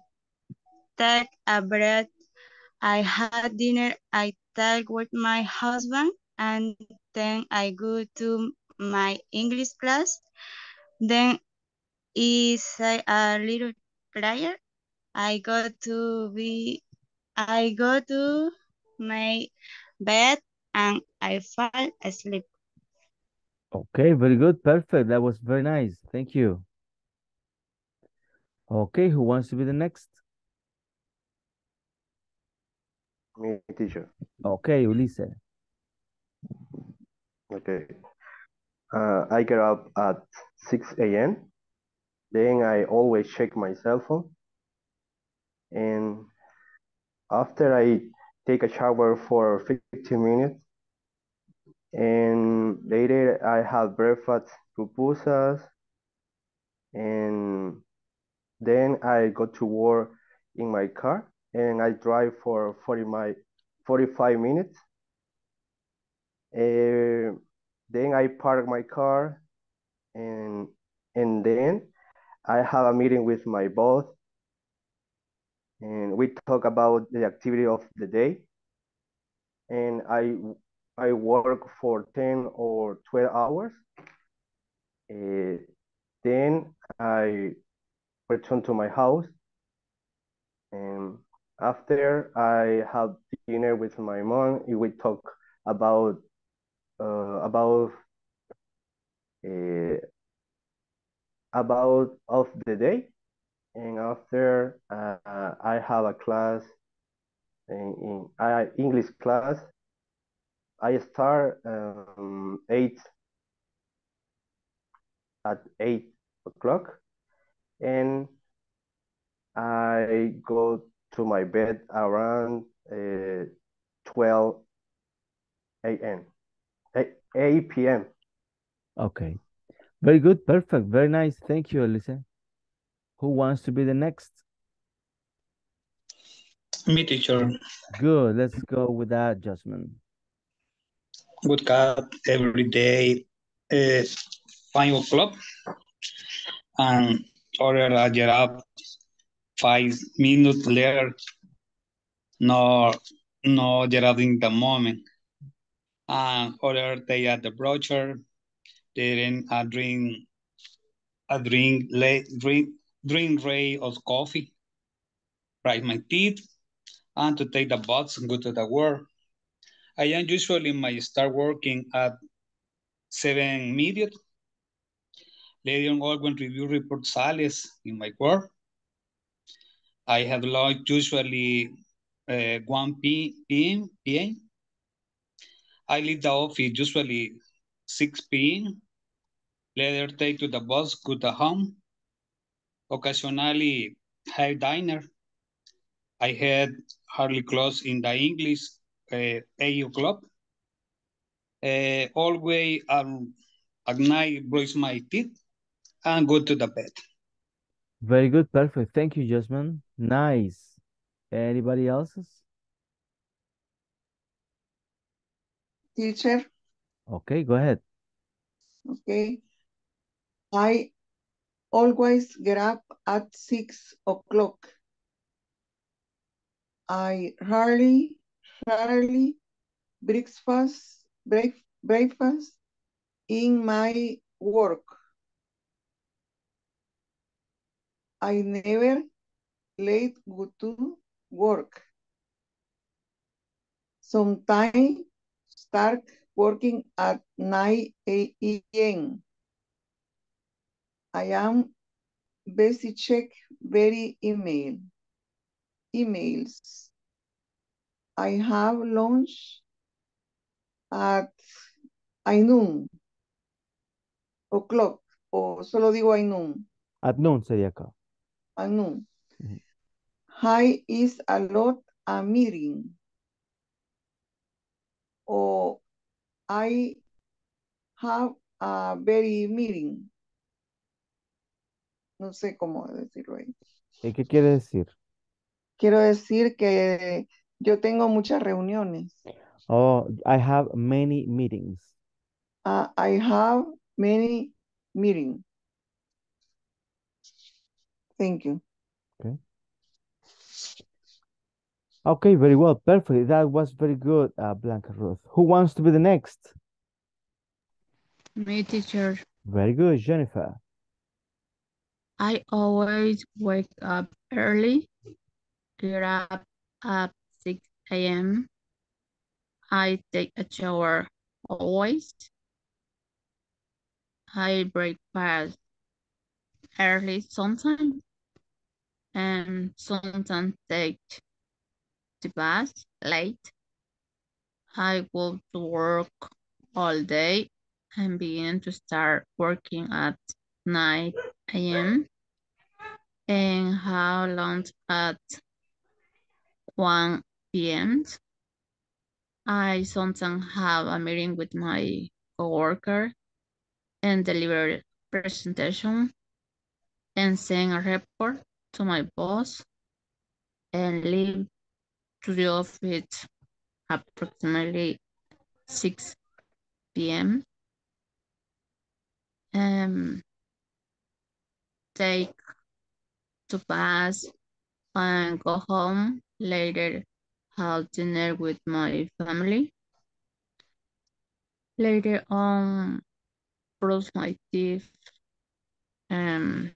take a break. I had dinner. I talk with my husband and then I go to my English class. Then is a, a little prayer. I go to be, I go to my bed and I fall asleep. Okay, very good. Perfect. That was very nice. Thank you. Okay, who wants to be the next? Me, teacher. Okay, Ulises. Okay. Uh, I get up at 6 a.m. Then I always check my cell phone. And after I take a shower for 15 minutes, and later I have breakfast pupusas, and then I go to work in my car and I drive for 40 my 45 minutes. Uh, then I park my car and and then I have a meeting with my boss and we talk about the activity of the day. And I I work for 10 or 12 hours. Uh, then I return to my house. And after I have dinner with my mom, we talk about uh, about uh, about of the day, and after uh, I have a class in, in I, English class. I start um, eight at eight o'clock, and I go to my bed around uh, 12 a.m. 8 p.m. Okay. Very good. Perfect. Very nice. Thank you, Elise. Who wants to be the next? Me, teacher. Good. Let's go with that, Jasmine. Wake up every day at 5 o'clock and order a get up five minutes later. No, no get up in the moment. And order they at the brochure, then I drink a drink late drink drink ray of coffee, brush my teeth, and to take the bus and go to the work. I am usually my start working at seven immediate. Later on, when review report sales in my work. I have lunch usually uh, 1 p.m. p.m. I leave the office usually 6 p.m. Later take to the bus, go to home. Occasionally have dinner. I had hardly close in the English uh, 8 o'clock. Uh, always um, at night brush my teeth and go to the bed. Very good. Perfect. Thank you, Jasmine. Nice. Anybody else's? Teacher, Okay, go ahead. okay. I always get up at six o'clock. I rarely, rarely breakfast, break, breakfast in my work. I never late go to work. Sometimes start working at 9 a.m. I am busy check very email, emails. I have lunch at I noon o'clock. o solo digo I noon? At noon sería acá. I noon. Ujú. Hi is a lot a meeting. O I have a very meeting. No sé cómo decirlo ahí. ¿Y qué quiere decir? Quiero decir que yo tengo muchas reuniones. Oh, I have many meetings. Uh, I have many meetings. Thank you. Okay, very well. Perfect. That was very good, uh, Blanca Ruth. Who wants to be the next? Me, teacher. Very good, Jennifer. I always wake up early, get up at 6 a.m. I take a shower always. I breakfast early sometimes and sometimes take the bus late. I go to work all day and begin to start working at 9 a.m. and how long at 1 p.m. I sometimes have a meeting with my coworker and deliver presentation and send a report to my boss and leave to the office approximately 6 p.m. Um, take to pass and go home later have dinner with my family. Later on, brush my teeth and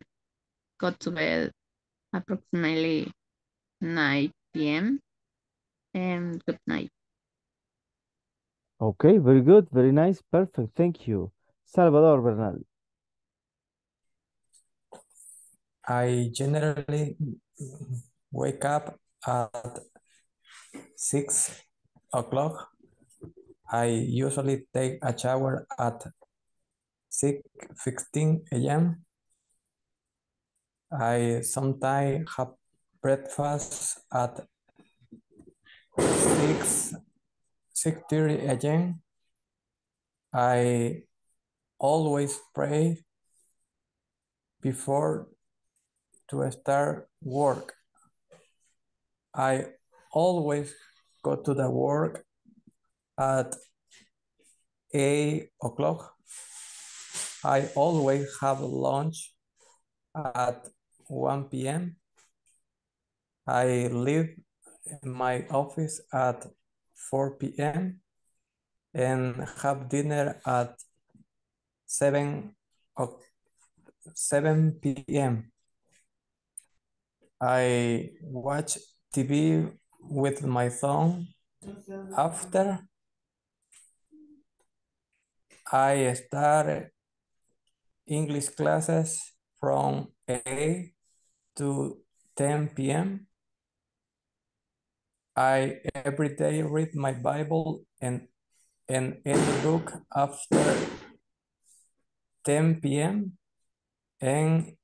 go to bed approximately 9 p.m. and good night. Okay, very good. Very nice. Perfect. Thank you. Salvador Bernal. I generally wake up at six o'clock. I usually take a shower at 6.15 a.m. I sometimes have breakfast at 6, 6.30 a.m. I always pray before to start work. I always go to the work at 8 o'clock. I always have lunch at 1 p.m. I leave my office at 4 p.m. and have dinner at 7, o- 7 p.m. I watch TV with my phone. after I start English classes from 8 to 10 p.m. I every day read my Bible and and any book after 10 p.m. and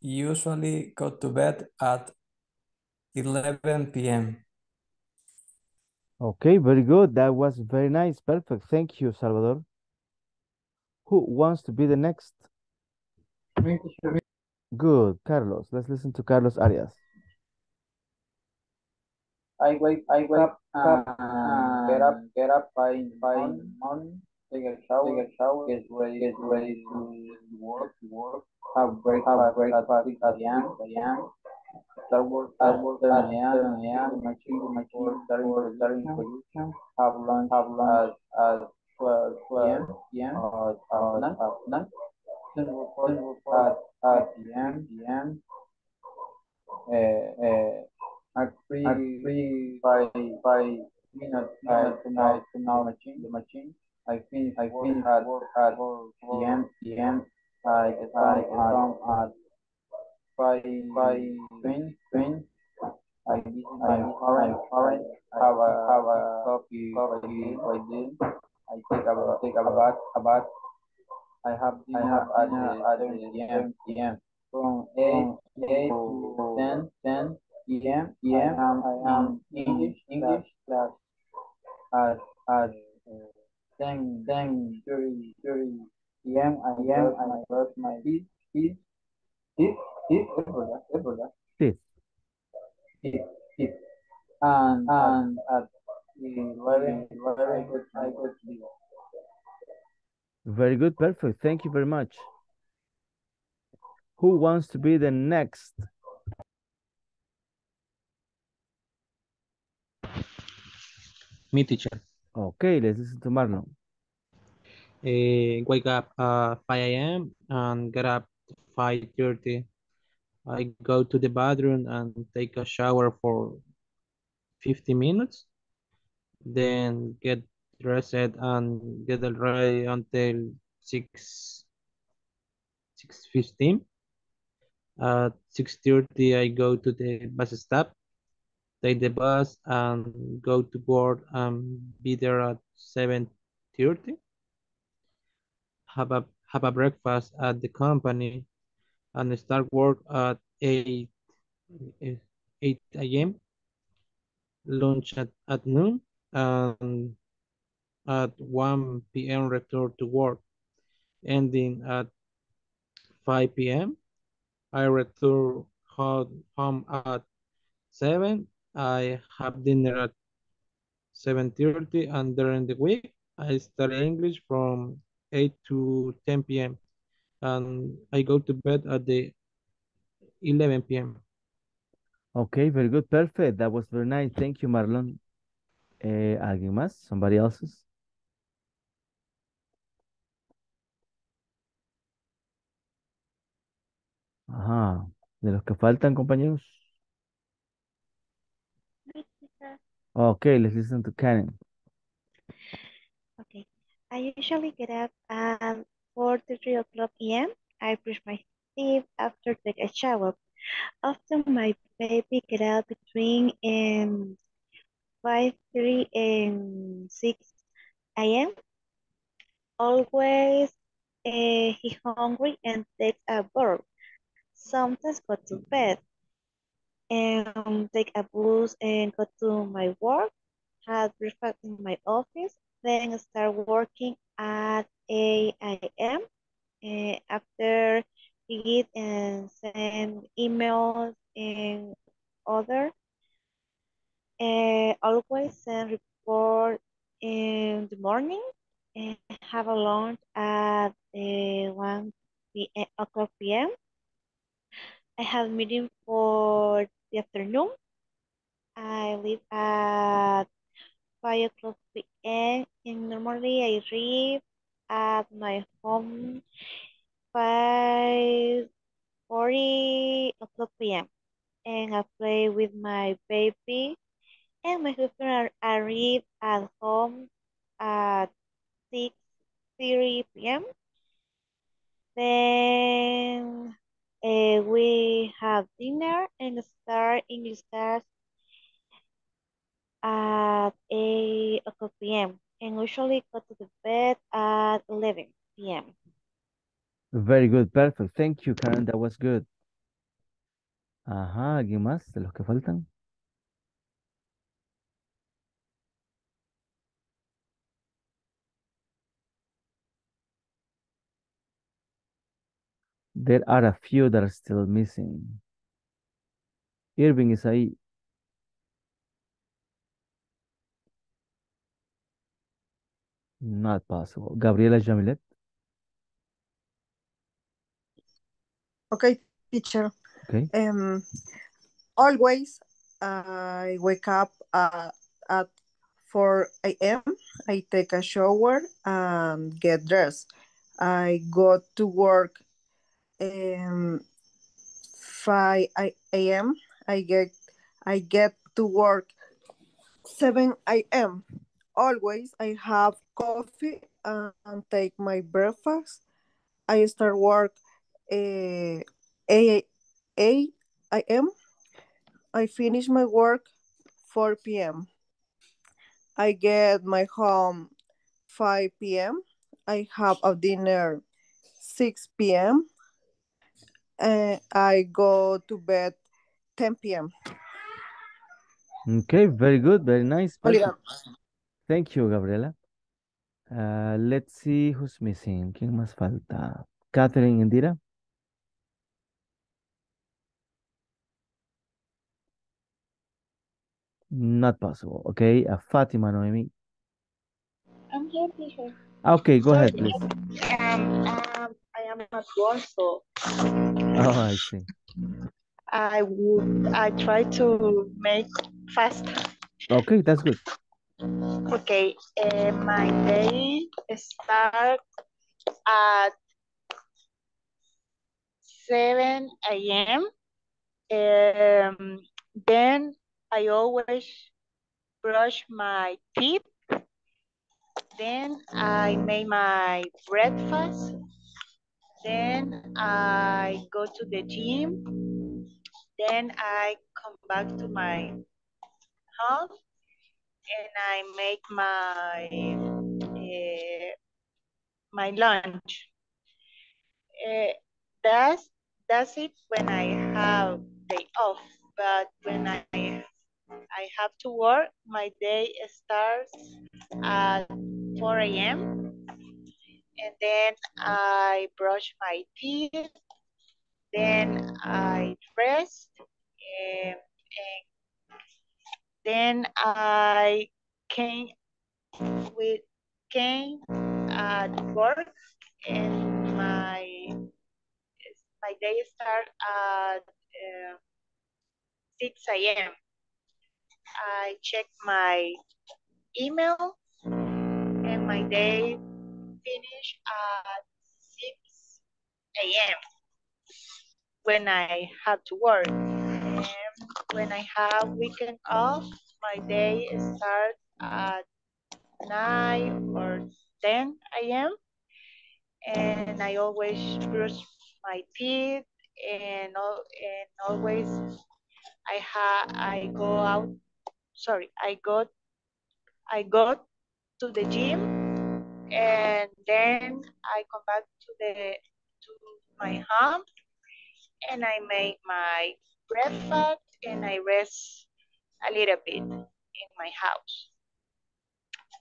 usually go to bed at 11 p.m. Okay, very good. That was very nice. Perfect. Thank you, Salvador. Who wants to be the next? Good, Carlos. Let's listen to Carlos Arias. I wake I wake up, and get up get up by by morning, take a shower, take a shower, get ready get ready to work work, have breakfast have breakfast at six a.m. a.m. Start work start work at seven a.m. a.m. machine machine starting starting production, have lunch have lunch at, at 12 12 p.m. or or afternoon. Then report report at at p.m. p.m. Uh, uh, at three, at three by by minutes uh, to now to now machine the machine. I finish I finish at at PM PM. I I come at by by train train. I my parent parent have a have a coffee coffee by then. I take a take a bath a bath I have I have at, at p.m. p.m. From 8, 8 to 10, 10 p.m. p.m. I am, I am English, English class at, at 10, 10, 30, 30 p.m. I am, I brush my teeth, teeth, teeth, teeth, es verdad, es verdad. Teeth. Teeth, teeth. And, and at 11, 11, I go, I go to the Very good, perfect. Thank you very much. Who wants to be the next? Me, teacher. Okay, let's listen to. Uh, wake up at 5 a.m. and get up 5.30. I go to the bathroom and take a shower for 50 minutes. Then get dressed and get ready until 6 6.15. At 6.30, I go to the bus stop, take the bus and go to work and be there at 7.30. Have a, have a breakfast at the company and start work at 8, 8 a.m. Lunch at, at noon and at 1 p.m. return to work, ending at 5 p.m. I return home at 7. I have dinner at 7.30 and during the week, I study English from 8 to 10 p.m. and I go to bed at the 11 p.m. Okay, very good, perfect. That was very nice. Thank you, Marlon. Eh, ¿Alguien más? Somebody else's? Ajá. De los que faltan, compañeros. Okay, let's listen to Karen. Okay. I usually get up at 4 to 3 o'clock a.m. I brush my teeth after take a shower. Often my baby get up between um, 5, 3 and 6 a.m. Always uh, he hungry and takes a burp. Sometimes go to bed and take a bus and go to my work, have breakfast in my office, then start working at 8 a.m. Uh, after read and send emails and other. Uh, always send report in the morning and have a lunch at uh, 1 p.m. o'clock p.m. I have meeting for the afternoon. I leave at 5 o'clock p.m. and normally I read at my home 5.40 o'clock p.m. And I play with my baby and my husband arrive at home at 6.30 p.m. Then uh, we have dinner and start English class at 8 o'clock p.m. and usually go to the bed at 11 p.m. Very good, perfect. Thank you, Karen. That was good. Ajá, ¿alguien más de los que faltan? There are a few that are still missing. Irving is ahí. Not possible. Gabriela Jamilet. Okay, teacher. Okay. Um, always I wake up uh, at 4 a.m. I take a shower and get dressed. I go to work um, 5 a.m. I get I get to work 7 a.m. Always I have coffee and take my breakfast. I start work uh, 8, 8 a.m. I finish my work 4 p.m. I get my home 5 p.m. I have a dinner 6 p.m. Uh, I go to bed 10 p.m. Okay, very good, very nice. Only perfect. Thank you, Gabriela. Uh, let's see who's missing. ¿Quién más falta? Catherine Indira. Not possible. Okay, uh, Fatima Noemi. I'm here, teacher. Okay, go ahead, please. Um, um, I am at work, so Oh, I see. I would I try to make fast. Okay, that's good. Okay, uh, my day start at 7 a.m. Um, then I always brush my teeth. Then I make my breakfast. Then I go to the gym. Then I come back to my home and I make my uh, my lunch. Uh, that's that's it when I have day off. But when I I have to work, my day starts at 4 a.m. and then I brush my teeth. Then I dress and, and then I came with came at work and my my day start at uh, 6 a.m. I check my email and my day finish at 6 a.m. when I have to work. And when I have weekend off, my day starts at 9 or 10 a.m. And I always brush my teeth and, and always I ha I go out sorry I go I go to the gym and then I come back to the to my home and I make my breakfast and I rest a little bit in my house.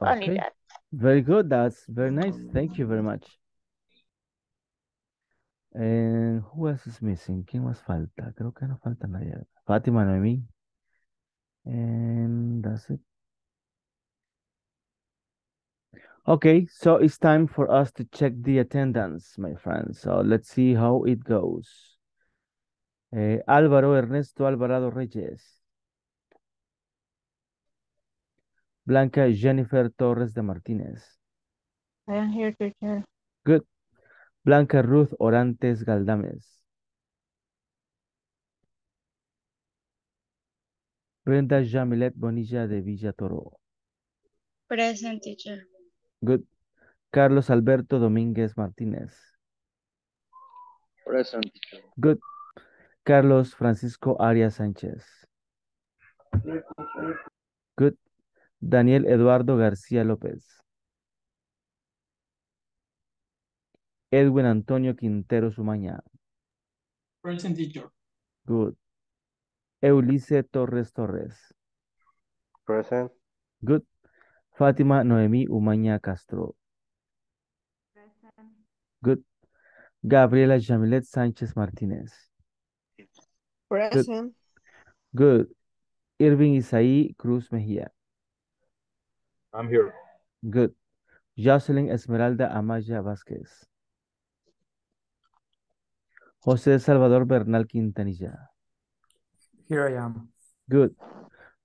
Only that. very good. That's very nice. Thank you very much. And who else is missing? ¿Quién más falta? Creo que no falta nadie. Fátima Noemí. And that's it. Okay, so it's time for us to check the attendance, my friends. So let's see how it goes. Eh, Álvaro Ernesto Alvarado Reyes. Blanca Jennifer Torres de Martínez. I am here, teacher. Good. Blanca Ruth Orantes Galdames. Brenda Jamilet Bonilla de Villatoro. Present teacher. Good. Carlos Alberto Domínguez Martínez. Present. Good. Carlos Francisco Arias Sánchez. Good. Daniel Eduardo García López. Edwin Antonio Quintero Sumaña. Present teacher. Good. Eulice Torres Torres. Present. Good. Fátima Noemí Umaña Castro. Good. Gabriela Jamilet Sánchez Martínez. Present. Good. Irving Isaí Cruz Mejía. I'm here. Good. Jocelyn Esmeralda Amaya Vázquez. José Salvador Bernal Quintanilla. Here I am. Good.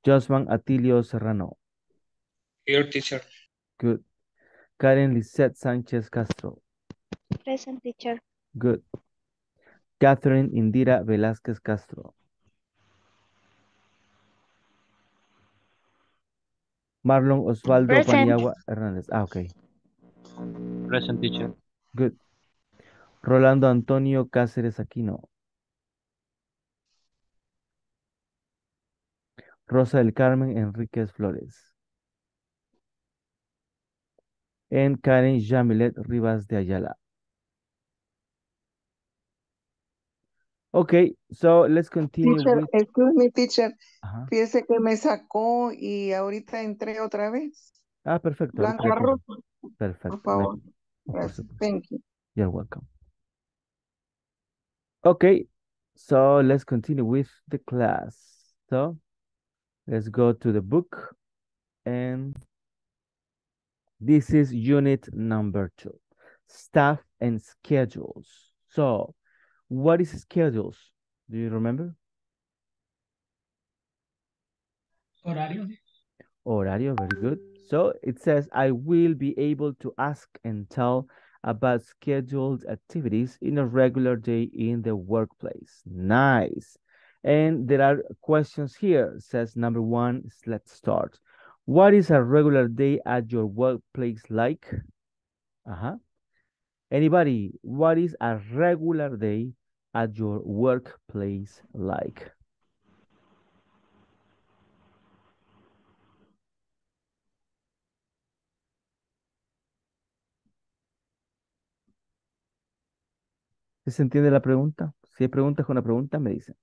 Josman Atilio Serrano. Here, teacher. Good. Karen Lisette Sánchez Castro. Present teacher. Good. Catherine Indira Velázquez Castro. Marlon Osvaldo Present. Paniagua Hernández. Ah, ok. Present teacher. Good. Rolando Antonio Cáceres Aquino. Rosa del Carmen Enríquez Flores. And Karen Jamilet Rivas de Ayala. Okay, so let's continue Teacher, with. excuse me, teacher. Ajá. Fíjese que me sacó y ahorita entré otra vez. Ah, perfecto. Blanca Perfecto. por favor. Gracias. Thank you. You're welcome. Okay, so let's continue with the class. So let's go to the book and this is unit number two, staff and schedules. So what is schedules? Do you remember? Horario. Horario, very good. So it says, I will be able to ask and tell about scheduled activities in a regular day in the workplace. Nice. And there are questions here. It says number one, let's start. What is a regular day at your workplace like? Uh-huh. Anybody, what is a regular day at your workplace like? ¿Sí ¿Se entiende la pregunta? Si hay preguntas con la pregunta, me dicen.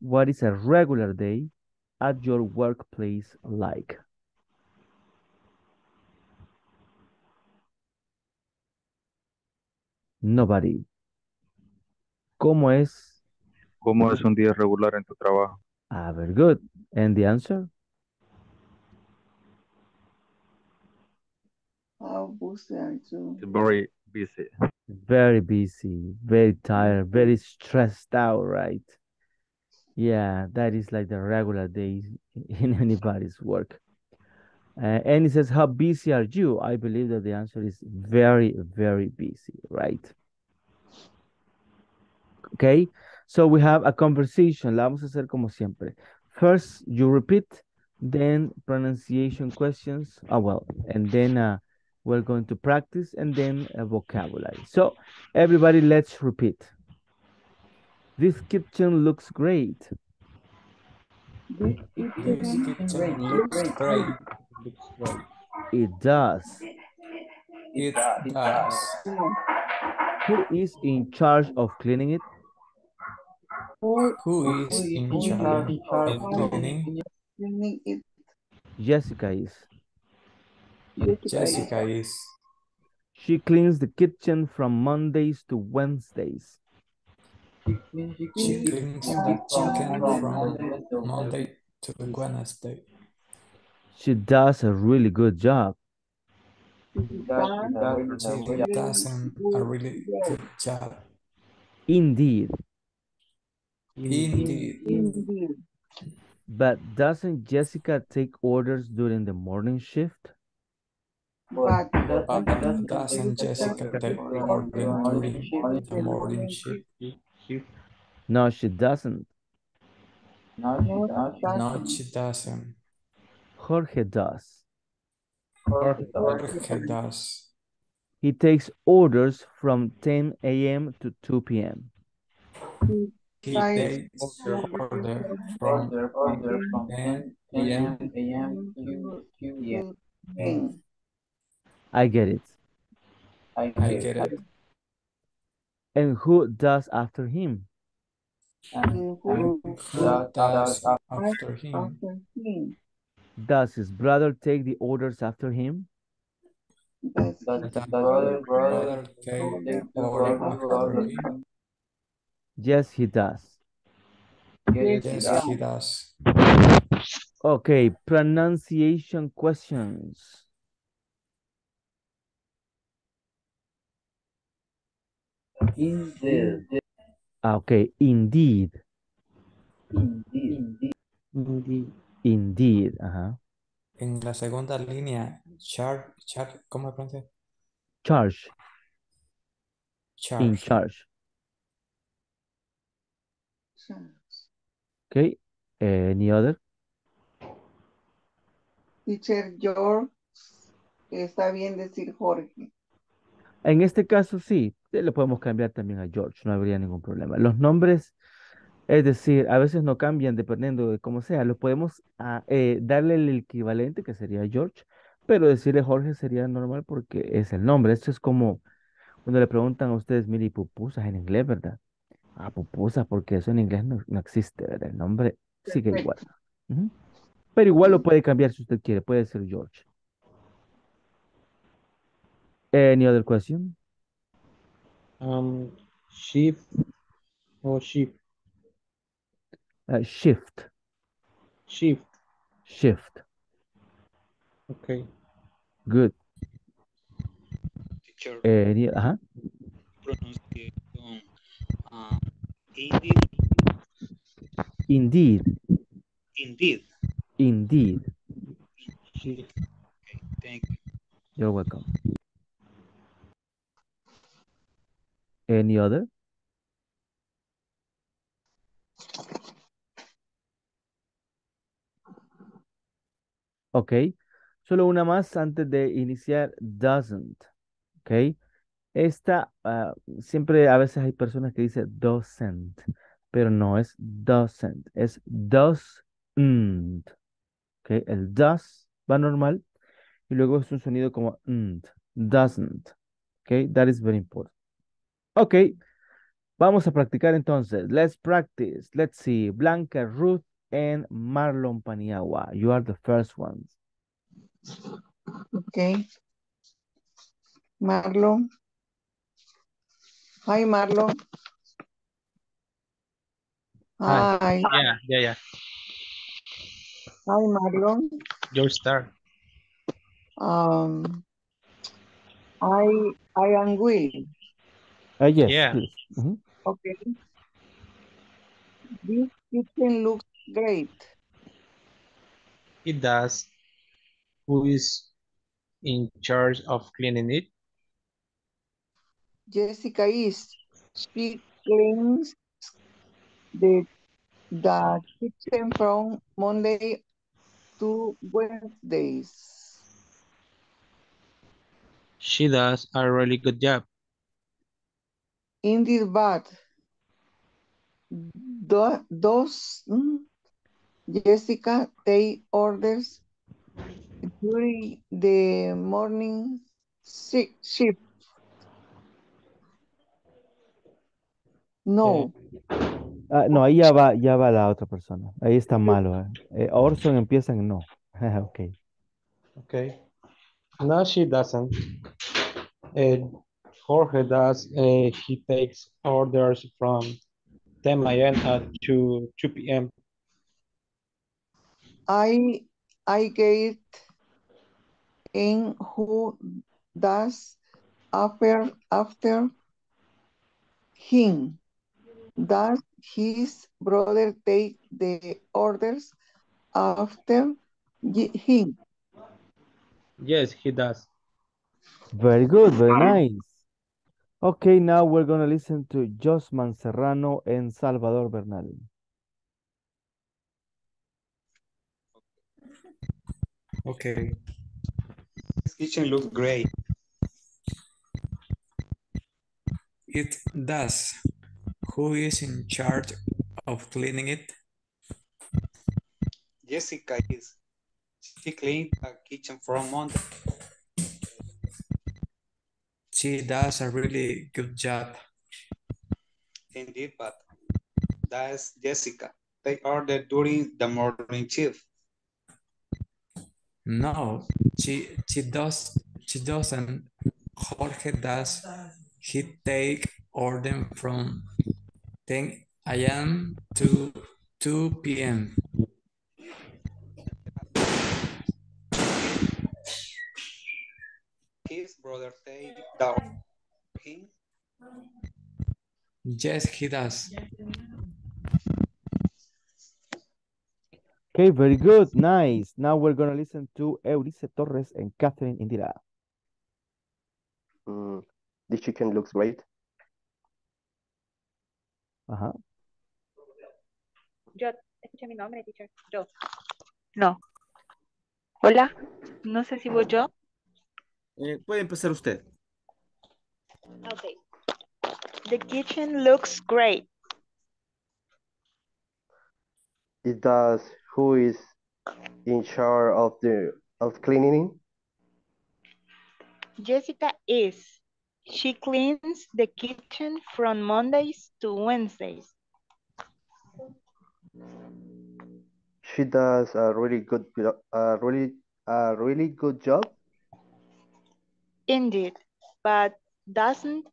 What is a regular day at your workplace like? Nobody. ¿Cómo es? ¿Cómo es un día regular en tu trabajo? Ah, very good. And the answer? How busy are you? It's very busy. Very busy, very tired, very stressed out, right? Yeah, that is like the regular day in anybody's work. Uh, and it says, how busy are you? I believe that the answer is very, very busy, right? Okay, so we have a conversation. La vamos a hacer como siempre. First, you repeat, then pronunciation questions. Ah, well, and then uh, we're going to practice and then a vocabulary. So, everybody, let's repeat. This kitchen looks great. This This kitchen kitchen looks great. Looks great. It does. It does. Who is in charge of cleaning it? Who Who is in charge of cleaning? cleaning it? Jessica is. Jessica is. She cleans the kitchen from Mondays to Wednesdays. She brings the chicken from Monday to Wednesday. She does a really good job. She does a really good job. Indeed. Indeed. Indeed. But doesn't Jessica take orders during the morning shift? But doesn't Jessica take order during the morning shift? No, she doesn't. No, she doesn't. Jorge does. Jorge does. He takes orders from 10 a.m. to 2 p.m. He takes order from 10 a.m. to 2 p.m. I get it. I get it. And who does after him? And And who who does after after him? him? Does his brother take the orders after him? Does Does brother, brother take the order after him? Yes, he does. Yes, he does. Okay, pronunciation questions. Indeed. Ah, Okay, indeed. Indeed. Indeed. Ajá. En la segunda línea, char, char, ¿cómo se pronuncia? Charge. In Charge. charge. Okay. Any other? Teacher George, está bien decir Jorge. En este caso sí, eh, le podemos cambiar también a George, no habría ningún problema. Los nombres, es decir, a veces no cambian dependiendo de cómo sea. Los podemos ah, eh, darle el equivalente, que sería George, pero decirle Jorge sería normal porque es el nombre. Esto es como cuando le preguntan a ustedes, mire, y pupusas en inglés, ¿verdad? Ah, pupusas, porque eso en inglés no, no existe, ¿verdad? El nombre sigue igual. Pero igual lo puede cambiar si usted quiere, puede ser George. Any other question? Um, shift or shift, Uh, shift, shift. shift. Okay. Good. Teacher, Any, ajá. pronunciation. Um, indeed, Indeed, indeed. indeed. Shift. Okay, thank you. You're welcome. Any other? Ok. Solo una más antes de iniciar. Doesn't. Ok. Esta, ah, siempre a veces hay personas que dicen doesn't, pero no es doesn't, es doesn't. Ok. El does va normal y luego es un sonido como nt, doesn't. Ok. That is very important. Ok. Vamos a practicar entonces. Let's practice. Let's see. Blanca, Ruth, and Marlon Paniagua. You are the first ones. Okay. Marlon. Hi, Marlon. Hi. Hi. Yeah, yeah, yeah. Hi, Marlon. Your start. Um, I I am Will. Uh, yes, Yeah. please. Mhm. Okay. This kitchen looks great. It does. Who is in charge of cleaning it? Jessica is. She cleans the the kitchen from Monday to Wednesdays. She does a really good job. Indeed, but do, does mm, Jessica take orders during the morning shi- shift? No. Ah, no, ahí ya va, ya va la otra persona. Ahí está malo. eh. Eh, Orson empieza en no. Ok. Okay. No, she doesn't. Jorge does. Uh, he takes orders from 10 a.m. at 2, 2 p.m. I I get in who does after after him. Does his brother take the orders after him? Yes, he does. Very good, very nice. Okay, now we're going to listen to Josman Serrano and Salvador Bernal. Okay. This kitchen looks great. It does. Who is in charge of cleaning it? Jessica is. She cleaned the kitchen from Monday. She does a really good job. Indeed, but that's Jessica. They ordered during the morning shift. No, she she does she doesn't. Jorge does. He take order from 10 a.m. to 2 p.m. His brother take the order him. Yes, he does. Okay, very good, nice. Now we're going to listen to Eurice Torres and Catherine Indira. Mm, the chicken looks great. Ajá. Yo, escuché mi nombre, teacher. Yo. No. Hola. No sé si voy yo. Eh, puede empezar usted. Okay. The kitchen looks great. It does. Who is in charge of the of cleaning? Jessica is. She cleans the kitchen from Mondays to Wednesdays. She does a really good, a really, a really good job. Indeed, but doesn't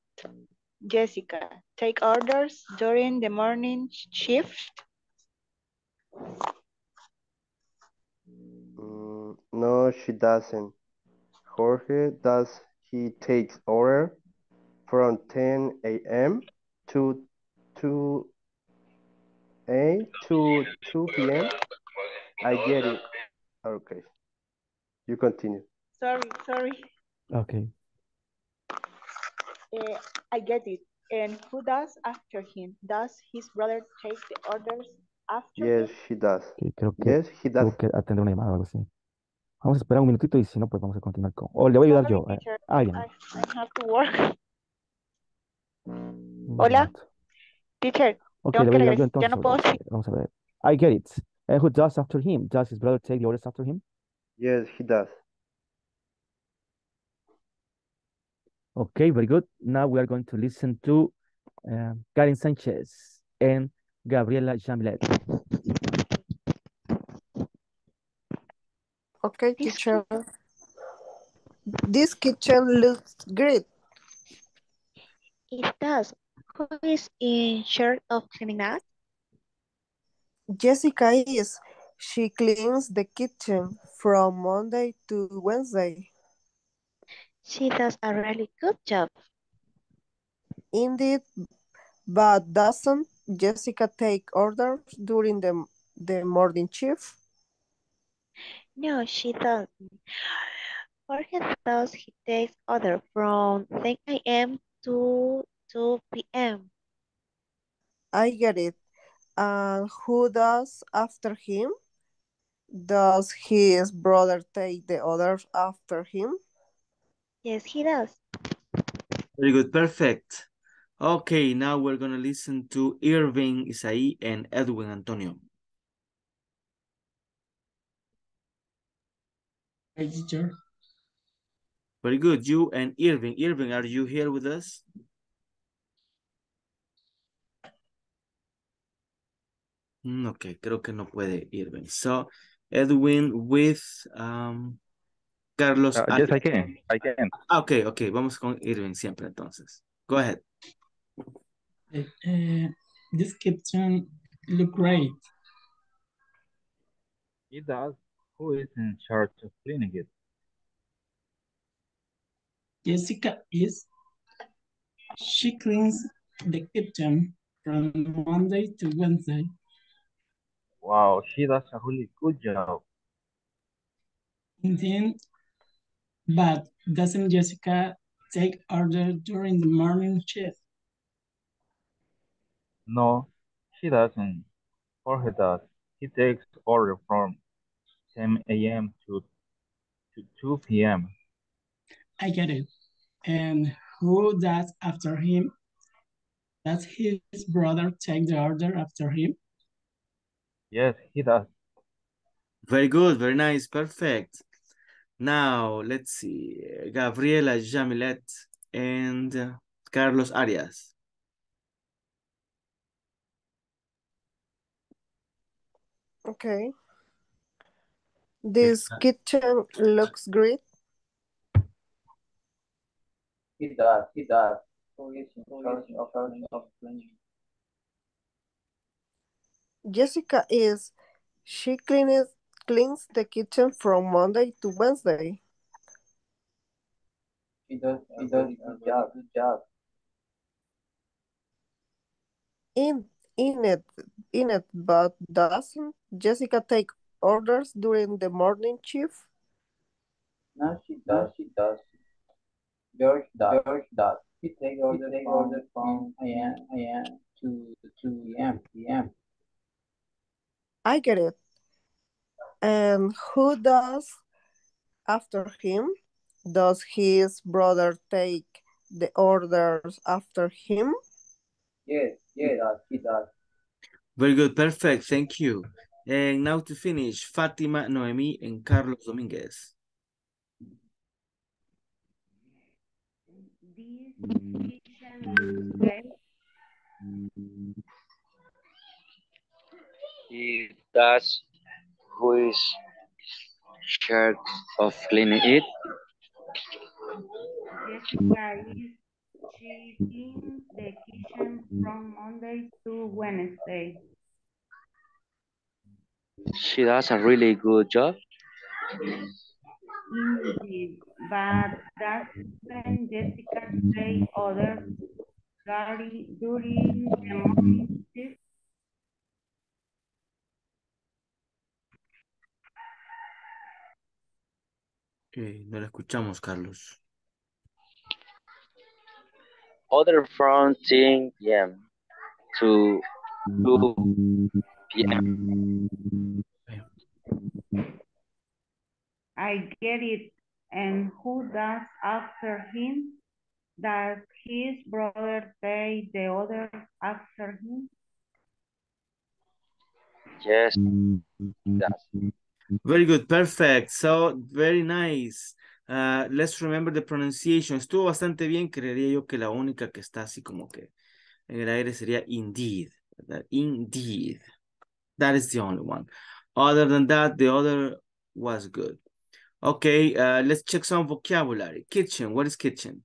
Jessica take orders during the morning shift? Mm, no, she doesn't. Jorge does. He take order from 10 a.m. to 2 a to 2 p.m. I get it. Okay. You continue. Sorry, sorry. Okay. Uh, I get it. And who does after him? Does his brother take the orders after Yes, him? she does. Ok, creo que Yes, he does. tuvo que atender una llamada o algo así. Vamos a esperar un minutito y si no, pues vamos a continuar con... O le voy a ayudar yo. eh, teacher. alguien. I, I have to work. Hola, teacher. Ok, Tengo le que voy a ayudar yo regresar. Ya entonces. no puedo ok. Vamos a ver. I get it. And who does after him? Does his brother take the orders after him? Yes, he does. Okay, very good. Now we are going to listen to uh, Karen Sanchez and Gabriela Jamilet. Okay, teacher. This kitchen looks great. It does. Who is in charge of cleaning up? Jessica is. She cleans the kitchen from Monday to Wednesday. She does a really good job. Indeed, but doesn't Jessica take orders during the, the morning shift? No, she doesn't. Jorge does he takes orders from 10 a.m. to 2 p.m. I get it. And who does after him? Does his brother take the orders after him? Yes, he does. Very good, perfect. Okay, now we're gonna listen to Irving Isai and Edwin Antonio. Hi, teacher. Very good, you and Irving. Irving, are you here with us? Mm, ok, creo que no puede Irving. So, Edwin with um, Carlos. Uh, yes, I can. I can. Ah, ok, ok, vamos con Irving siempre entonces. Go ahead. Uh, this kitchen look great. It does. Who is in charge of cleaning it? Jessica is. She cleans the kitchen from Monday to Wednesday. Wow, she does a really good job. Indeed, but doesn't Jessica take order during the morning shift? No, she doesn't. Jorge does. He takes order from 10 a.m. to, to 2 p.m. I get it. And who does after him? Does his brother take the order after him? Yes, he does. Very good, very nice, perfect. Now, let's see. Gabriela Jamilet and Carlos Arias. Okay. This kitchen looks great. He does, he does. Who is in charge of cleaning of cleaning? Jessica is. She cleans cleans the kitchen from Monday to Wednesday. He does, he does a good job, good job. In in it in it, but doesn't Jessica take orders during the morning shift? No, she does, she does. George does, George does. He takes order from, order from a.m. a.m. to two p.m. p.m. I get it. And who does after him? Does his brother take the orders after him? Yes, yes, he does, he does. Very good, perfect, thank you. And now to finish, Fatima, Noemi, and Carlos Dominguez. He does who is charge of cleaning it. Jessica is she cleans the kitchen from Monday to Wednesday. She does a really good job. Indeed, but doesn't Jessica say others during during the morning shift? Ok, no la escuchamos, Carlos. Other from 10 p.m. to 2 p.m. I get it. And who does after him? Does his brother take the other after him? Yes, does. Very good, perfect. So, very nice. Uh, let's remember the pronunciation. Estuvo bastante bien, creería yo que la única que está así como que en el aire sería indeed. ¿verdad? Indeed. That is the only one. Other than that, the other was good. Okay, uh, let's check some vocabulary. Kitchen, what is kitchen?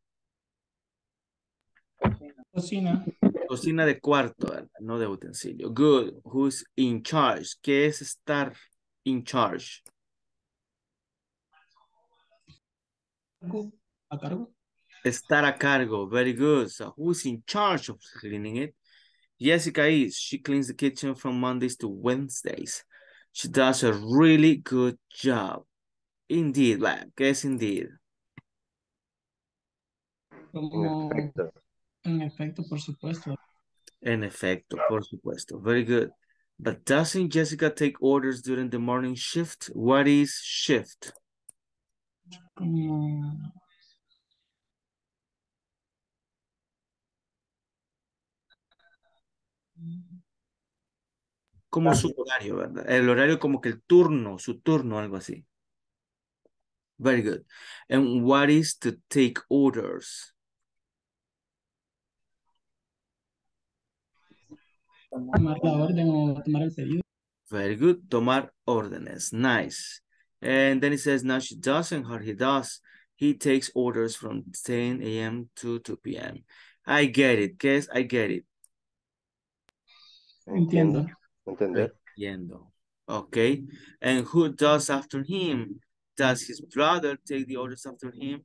Cocina. Cocina de cuarto, ¿verdad? no de utensilio. Good. Who's in charge? ¿Qué es estar in charge? A cargo. Estar a cargo. Very good. So who's in charge of cleaning it? Jessica is. She cleans the kitchen from Mondays to Wednesdays. She does a really good job. Indeed, like, yes, indeed. Como, en efecto, por supuesto. En efecto, por supuesto. Very good. But doesn't Jessica take orders during the morning shift? What is shift? Como, Como su horario, ¿verdad? El horario como que el turno, su turno, algo así. Very good. And what is to take orders? Tomar la orden o tomar el pedido. Very good. Tomar órdenes. Nice. And then it says now she doesn't or he does. He takes orders from 10 a.m. to 2 p.m. I get it. Guess I get it. Entiendo. Entender. Entiendo. Okay. And who does after him? Does his brother take the orders after him?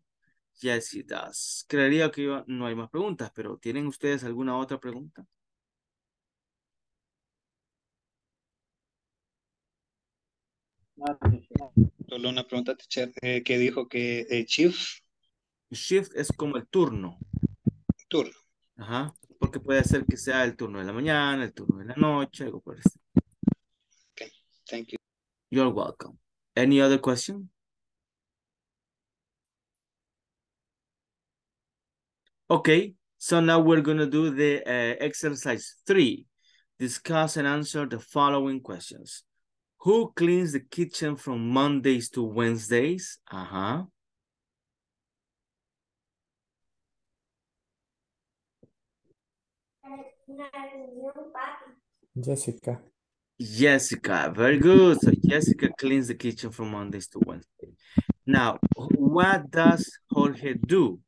Yes, he does. Creería que yo- no hay más preguntas, pero ¿tienen ustedes alguna otra pregunta? Solo una pregunta, teacher, eh, que dijo que el chief Shift es como el turno. turno. Ajá. Porque puede ser que sea el turno de la mañana, el turno de la noche, algo por el estilo. Thank you. You're welcome. Any other question? Okay, so now we're going to do the uh, exercise three. Discuss and answer the following questions. Who cleans the kitchen from Mondays to Wednesdays? Uh-huh. Jessica. Jessica, very good. So Jessica cleans the kitchen from Mondays to Wednesday. Now, what does Jorge do?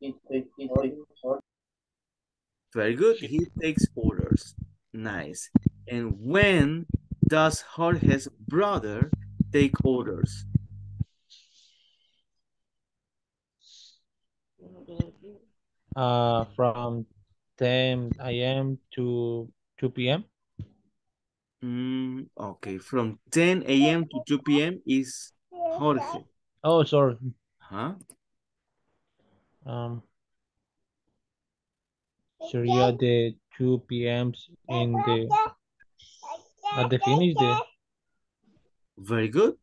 He takes he takes orders. Very good. He takes orders. Nice. And when does Jorge's brother take orders? Uh, from 10 a.m. to 2 p.m. Mm, okay, from 10 a.m. to 2 p.m. is Jorge. Oh, sorry. Huh? Um, sería the 2 p.m.s in the at the finish the Very good.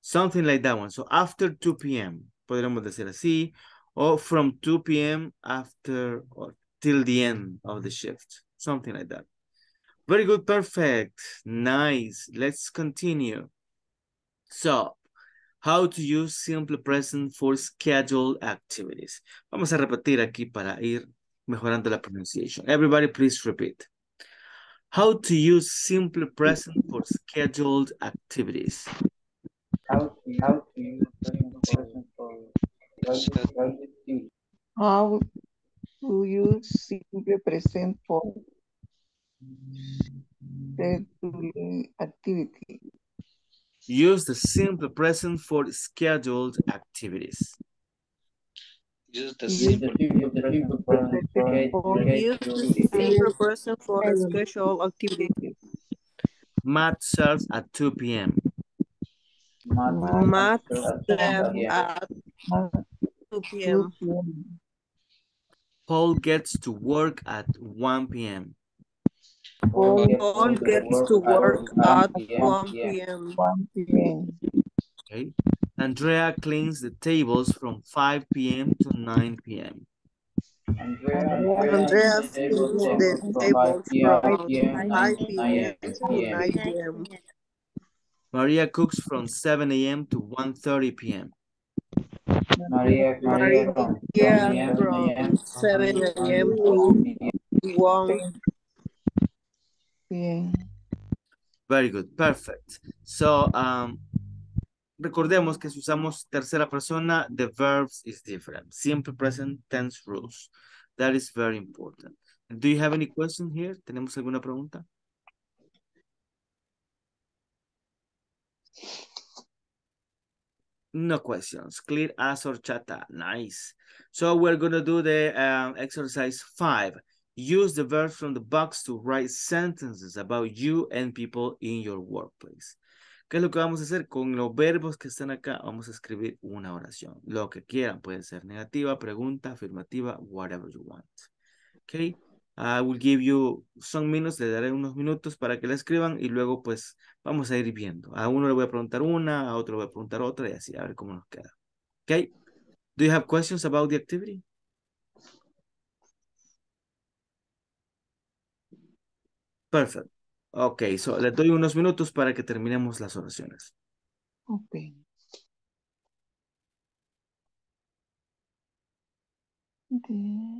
Something like that one. So after 2 p.m., podríamos decir así, or from 2 p.m. after or till the end of the shift. Something like that. Very good, perfect. Nice. Let's continue. So, How to use simple present for scheduled activities. Vamos a repetir aquí para ir mejorando la pronunciation. Everybody please repeat. How to use simple present for scheduled activities. How to, how to use present present for How to use simple present for scheduled activity. Use the simple present for scheduled activities. Use the Use simple Or use the simple present for a scheduled activity. Math starts at 2 p.m. Math left at 2 p.m. Paul gets to work at 1 p.m. Paul gets to work at 1 p.m. 1 p.m. Okay. Andrea cleans the tables from 5 p.m. to 9 p.m. Andrea cleans the tables from 5 p.m. to 9 p.m. Maria cooks from 7 a.m. to 1.30 p.m. Maria, Maria from 7 a.m. to 1 p.m. Very good, perfect. So, um, recordemos que si usamos tercera persona, the verbs is different. Simple present tense rules. That is very important. Do you have any question here? ¿Tenemos alguna pregunta? No questions. Clear as or. Nice. So we're going to do the um, exercise five. Use the verbs from the box to write sentences about you and people in your workplace. ¿Qué es lo que vamos a hacer? Con los verbos que están acá, vamos a escribir una oración. Lo que quieran, puede ser negativa, pregunta, afirmativa, whatever you want. Okay. I will give you some minutes, le daré unos minutos para que la escriban y luego pues vamos a ir viendo. A uno le voy a preguntar una, a otro le voy a preguntar otra y así, a ver cómo nos queda. Okay. Do you have questions about the activity? Perfect. Ok, so le doy unos minutos para que terminemos las oraciones. The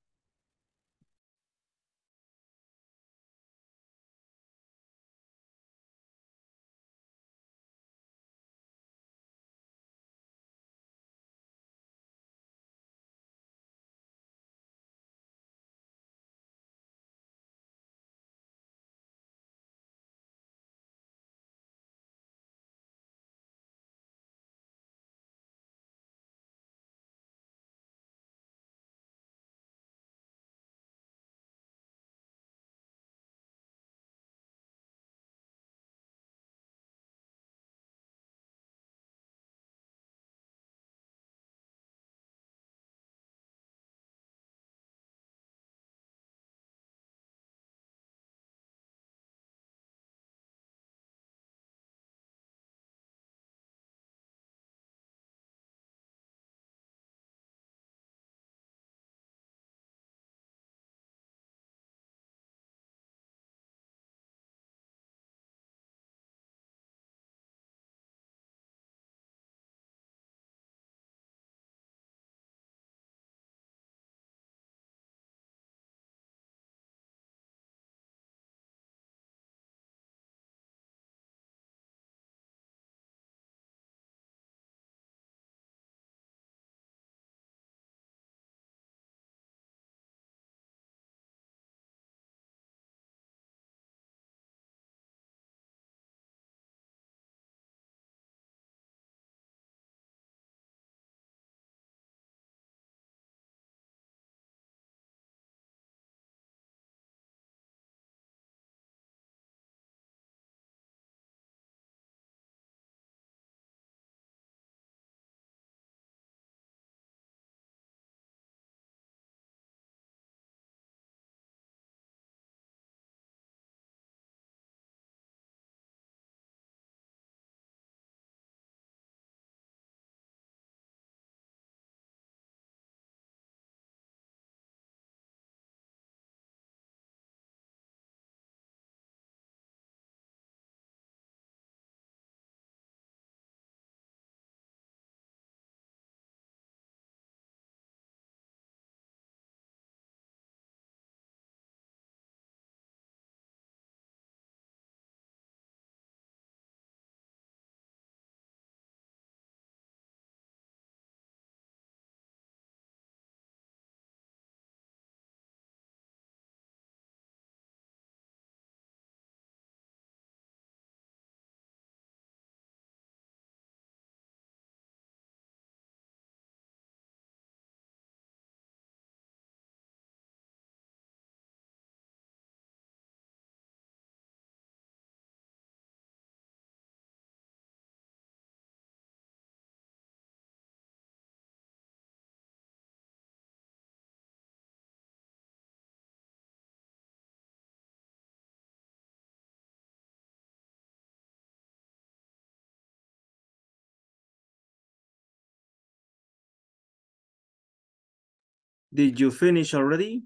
Did you finish already?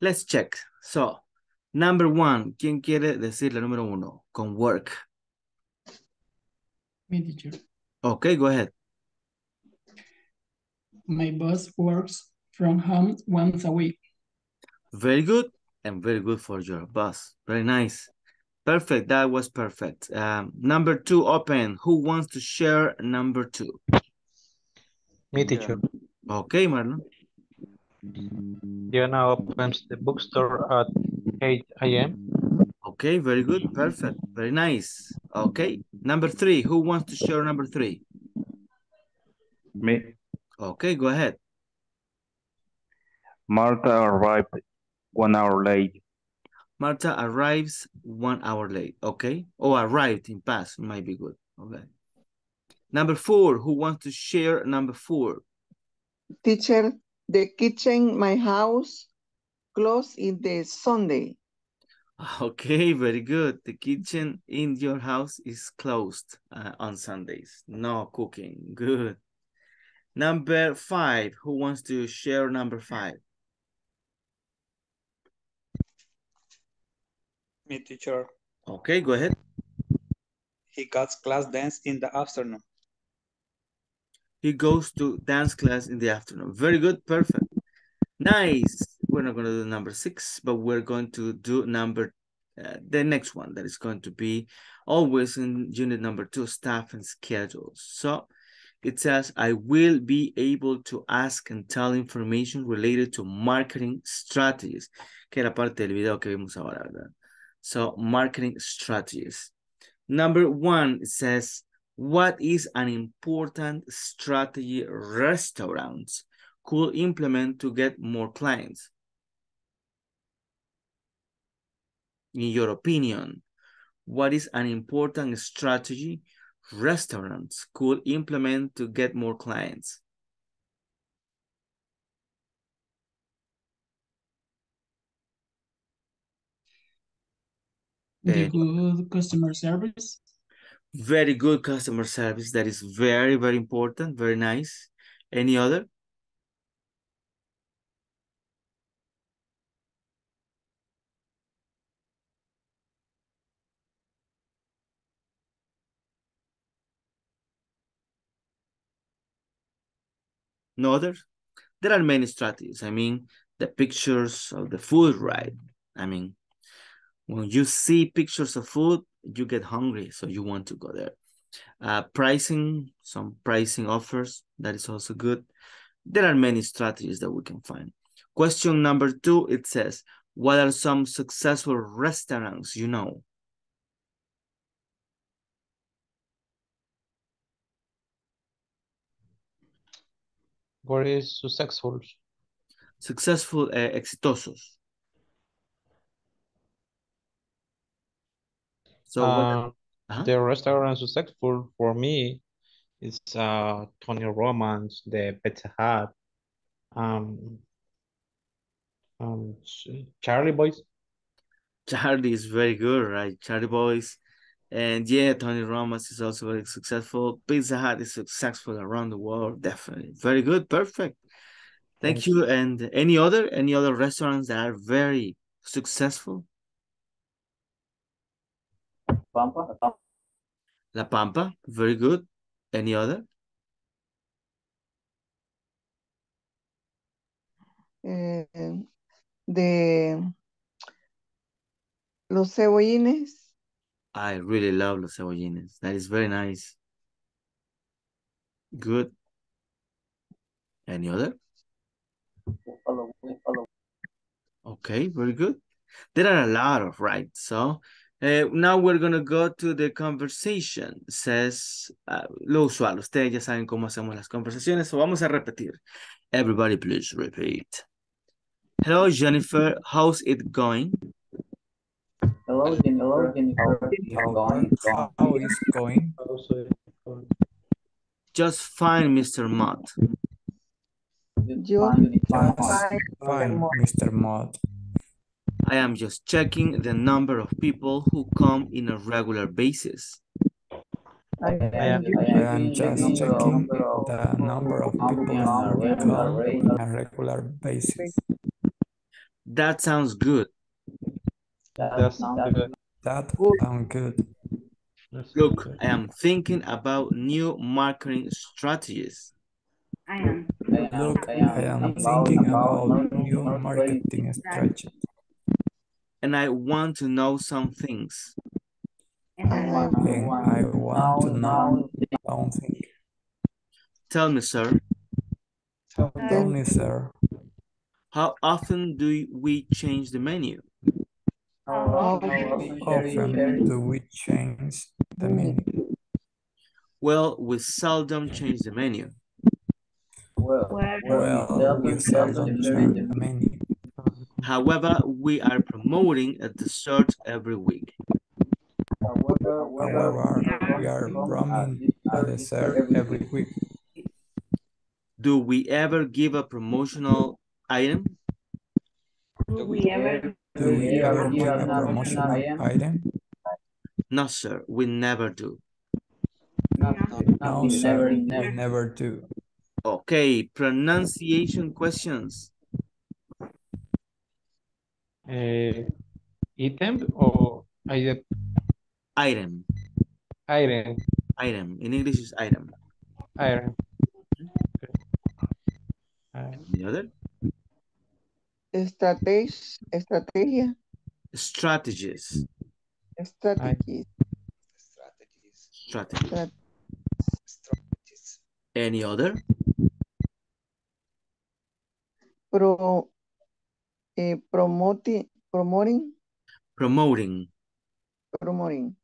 Let's check. So, number one, ¿quién quiere decir la número uno? Con work. Me, teacher. Okay, go ahead. My boss works from home once a week. Very good and very good for your boss. Very nice. Perfect. That was perfect. Um, number two, open. Who wants to share number two? Me, teacher. Okay, Marlon. Diana opens the bookstore at 8 a.m. Okay, very good. Perfect. Very nice. Okay. Number three, who wants to share number three? Me. Okay, go ahead. Martha arrived one hour late. Marta arrives one hour late. Okay. Or arrived in past might be good. Okay. Number four, who wants to share number four? Teacher, the kitchen, my house, closed in the Sunday. Okay, very good. The kitchen in your house is closed uh, on Sundays. No cooking. Good. Number five, who wants to share number five? Me, teacher. Okay, go ahead. He got class dance in the afternoon. He goes to dance class in the afternoon. Very good, perfect. Nice. We're not going to do number six, but we're going to do number, uh, the next one that is going to be always in unit number two, staff and schedules. So it says, I will be able to ask and tell information related to marketing strategies, que era parte del video que vimos ahora, ¿verdad? So marketing strategies. Number one, it says, what is an important strategy restaurants could implement to get more clients? In your opinion, what is an important strategy restaurants could implement to get more clients? The good customer service. very good customer service. That is very, very important. Very nice. Any other? No others? There are many strategies. I mean, the pictures of the food, right? I mean, when you see pictures of food, you get hungry, so you want to go there. Uh, pricing, some pricing offers, that is also good. There are many strategies that we can find. Question number two, it says, what are some successful restaurants you know? What is successful? Successful, eh, exitosos. So what? Uh, Uh-huh. The restaurant successful for me is uh Tony Roma's, the Pizza Hut, um, um, Charlie Boys. Charlie is very good, right? Charlie Boys. And yeah, Tony Ramos is also very successful. Pizza Hut is successful around the world, definitely. Very good, perfect. Thank Thank you. And any other, any other restaurants that are very successful? Pampa. La Pampa, very good. Any other? Eh, de los cebollines. I really love Los Cebollines. That is very nice. Good. Any other? Buffalo, Buffalo. Okay, very good. There are a lot of, right? So uh, now we're going to go to the conversation. Says, uh, lo usual, ustedes ya saben cómo hacemos las conversaciones, so vamos a repetir. Everybody please repeat. Hello, Jennifer. How's it going? Hello, Jennifer. Hello, Jennifer. How is How, going? how is going? Just fine, Mr. Mott. Yo Fine, fine. fine, Mr. Mott. I am just checking the number of people who come in a regular basis. I am, I am just checking the number of people who come on a regular basis. That sounds good. That sounds good. That sounds good. Look, I am thinking about new marketing strategies. I am. Look, I am thinking about new marketing strategy. And I want to know some things. And I want to know something. Tell me, sir, Tell me, sir, how often do we change the menu? how often do we change the menu? Well, we seldom change the menu. Well, Well, we seldom change the menu. However, we are promoting a dessert every week. However, we are promoting a dessert every week. Do we ever give a promotional item? Do we ever Do we ever give a promotional item? No, sir, we never do. No, sir, we never do. Okay, pronunciation questions. Uh, item or item? Item. Item. Item. In English is item. Item. Okay. The other? Strategy, estrategia, Strategies. strategies. Strategies. Any other? Pro, eh, promoting, promoting, Promoting. promoting.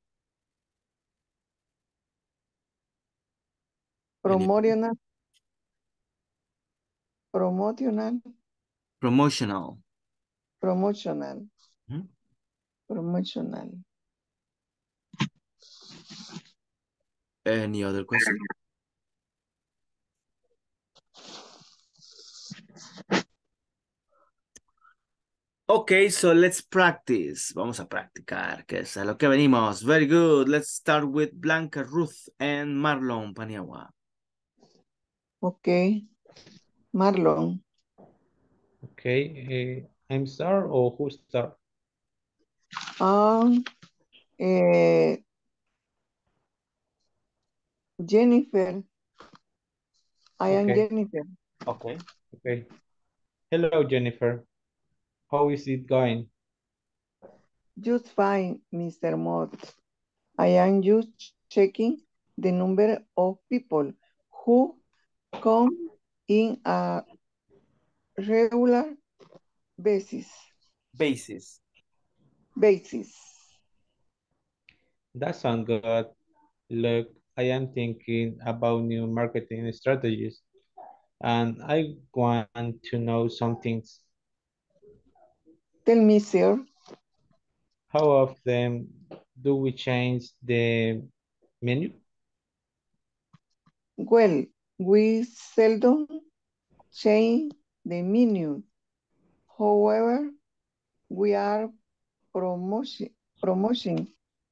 Promotional. Promotional, Promotional. promotional. Mhm. Promotional. Any other question? Okay, so let's practice. Vamos a practicar, que es a lo que venimos. Very good. Let's start with Blanca, Ruth, and Marlon Paniagua. Okay. Marlon, Okay. Uh, I'm star or who star? um, eh, Jennifer. I am Jennifer. Okay. Okay. Hello, Jennifer. How is it going? Just fine, Mr. Mott. I am just checking the number of people who come in a regular basis. Basis. Basis. That sounds good. Look, I am thinking about new marketing strategies and I want to know some things. Tell me, sir, How often do we change the menu? well, we seldom change the menu. However, we are promotion, promotion,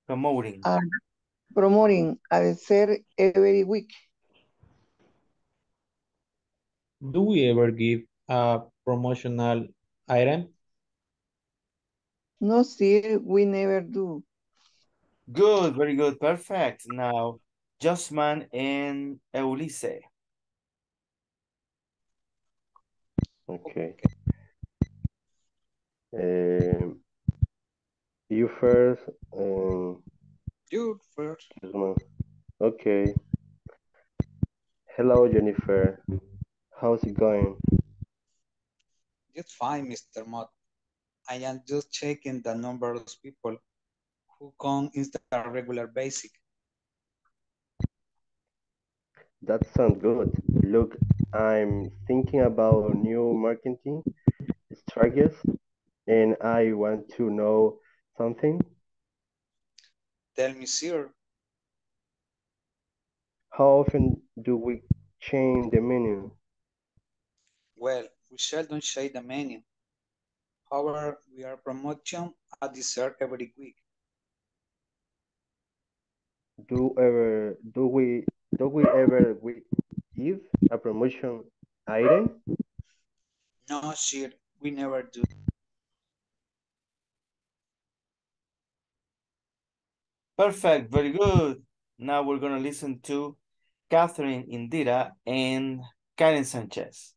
Promoting. uh, promoting a dessert every week. Do we ever give a promotional item? No, sir, we never do. Good, very good, perfect. Now, Josman and Eulise. Okay. Um, you first. Um, You first. Guzman. Okay. Hello, Jennifer. How's it going? Just fine, Mr. Mott. I am just checking the number of people who come in the regular basic. That sounds good. Look, I'm thinking about new marketing strategies, and I want to know something. Tell me, sir, How often do we change the menu? well, we seldom change the menu. However, we are promoting a dessert every week. do ever do we do we ever we give a promotion item? No, sir, we never do. Perfect, very good. Now we're gonna listen to Catherine Indira and Karen Sanchez.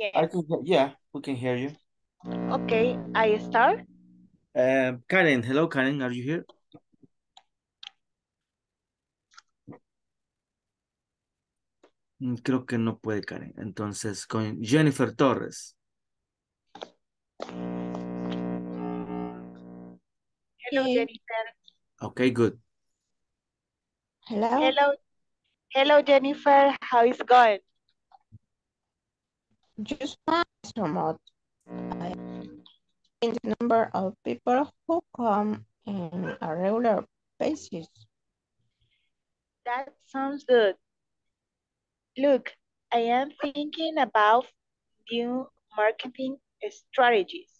Yes. I can, yeah, we can hear you. Okay, I start. Um, Karen, hello Karen, are you here? Mm, Creo que no puede Karen. Entonces, con Jennifer Torres. Hello, Jennifer. Okay, good. Hello. Hello. Hello, Jennifer. How is going? Just somewhat. I in the number of people who come in a regular basis. That sounds good. Look, I am thinking about new marketing strategies,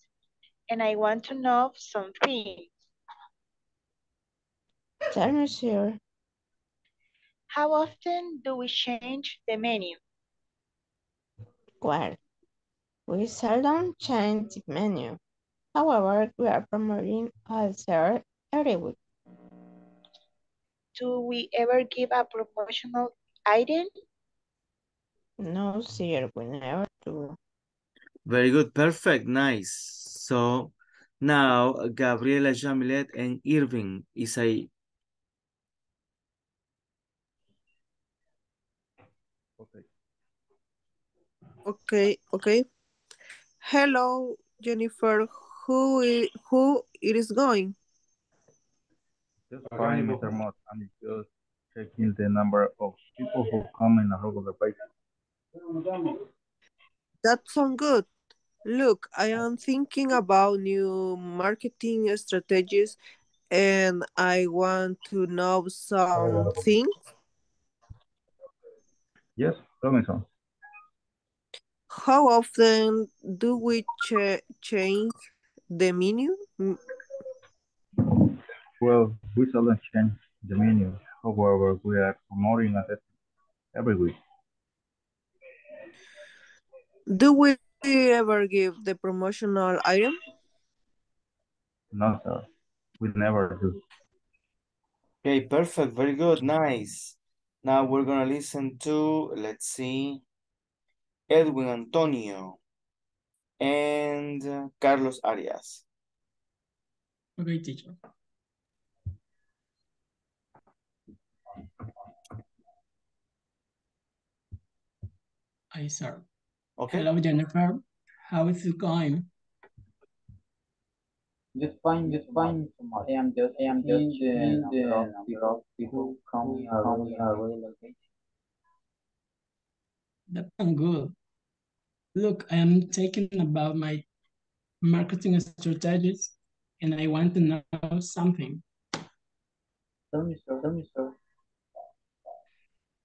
and I want to know something. Tell me, sir. How often do we change the menu? Well, we seldom change the menu. However, we are promoting also every week. Do we ever give a promotional item? No, sir, we never do. Very good, perfect, nice. So now Gabriela Jamilet and Irving Isai. Okay. Okay, okay. Hello, Jennifer. Who is, who it is going? Just fine, Mr. Mott. I'm just checking the number of people who come in a regular basis. That sounds good. Look, I am thinking about new marketing strategies and I want to know something. Yes, tell me some. How often do we ch change the menu? Mm, Well, we seldom change the menu. However, we are promoting it every week. Do we ever give the promotional item? No, sir. We never do. Okay, perfect, very good, nice. Now we're gonna listen to, let's see, Edwin Antonio and uh, Carlos Arias. Okay, teacher. Hi, sir. Okay. Hello, Jennifer. How is it going? Just fine, just fine. I am just, I am just the number of people, people coming around our location. That sounds good. Look, I am taking about my marketing strategies and I want to know something. Tell me, sir, tell me, sir.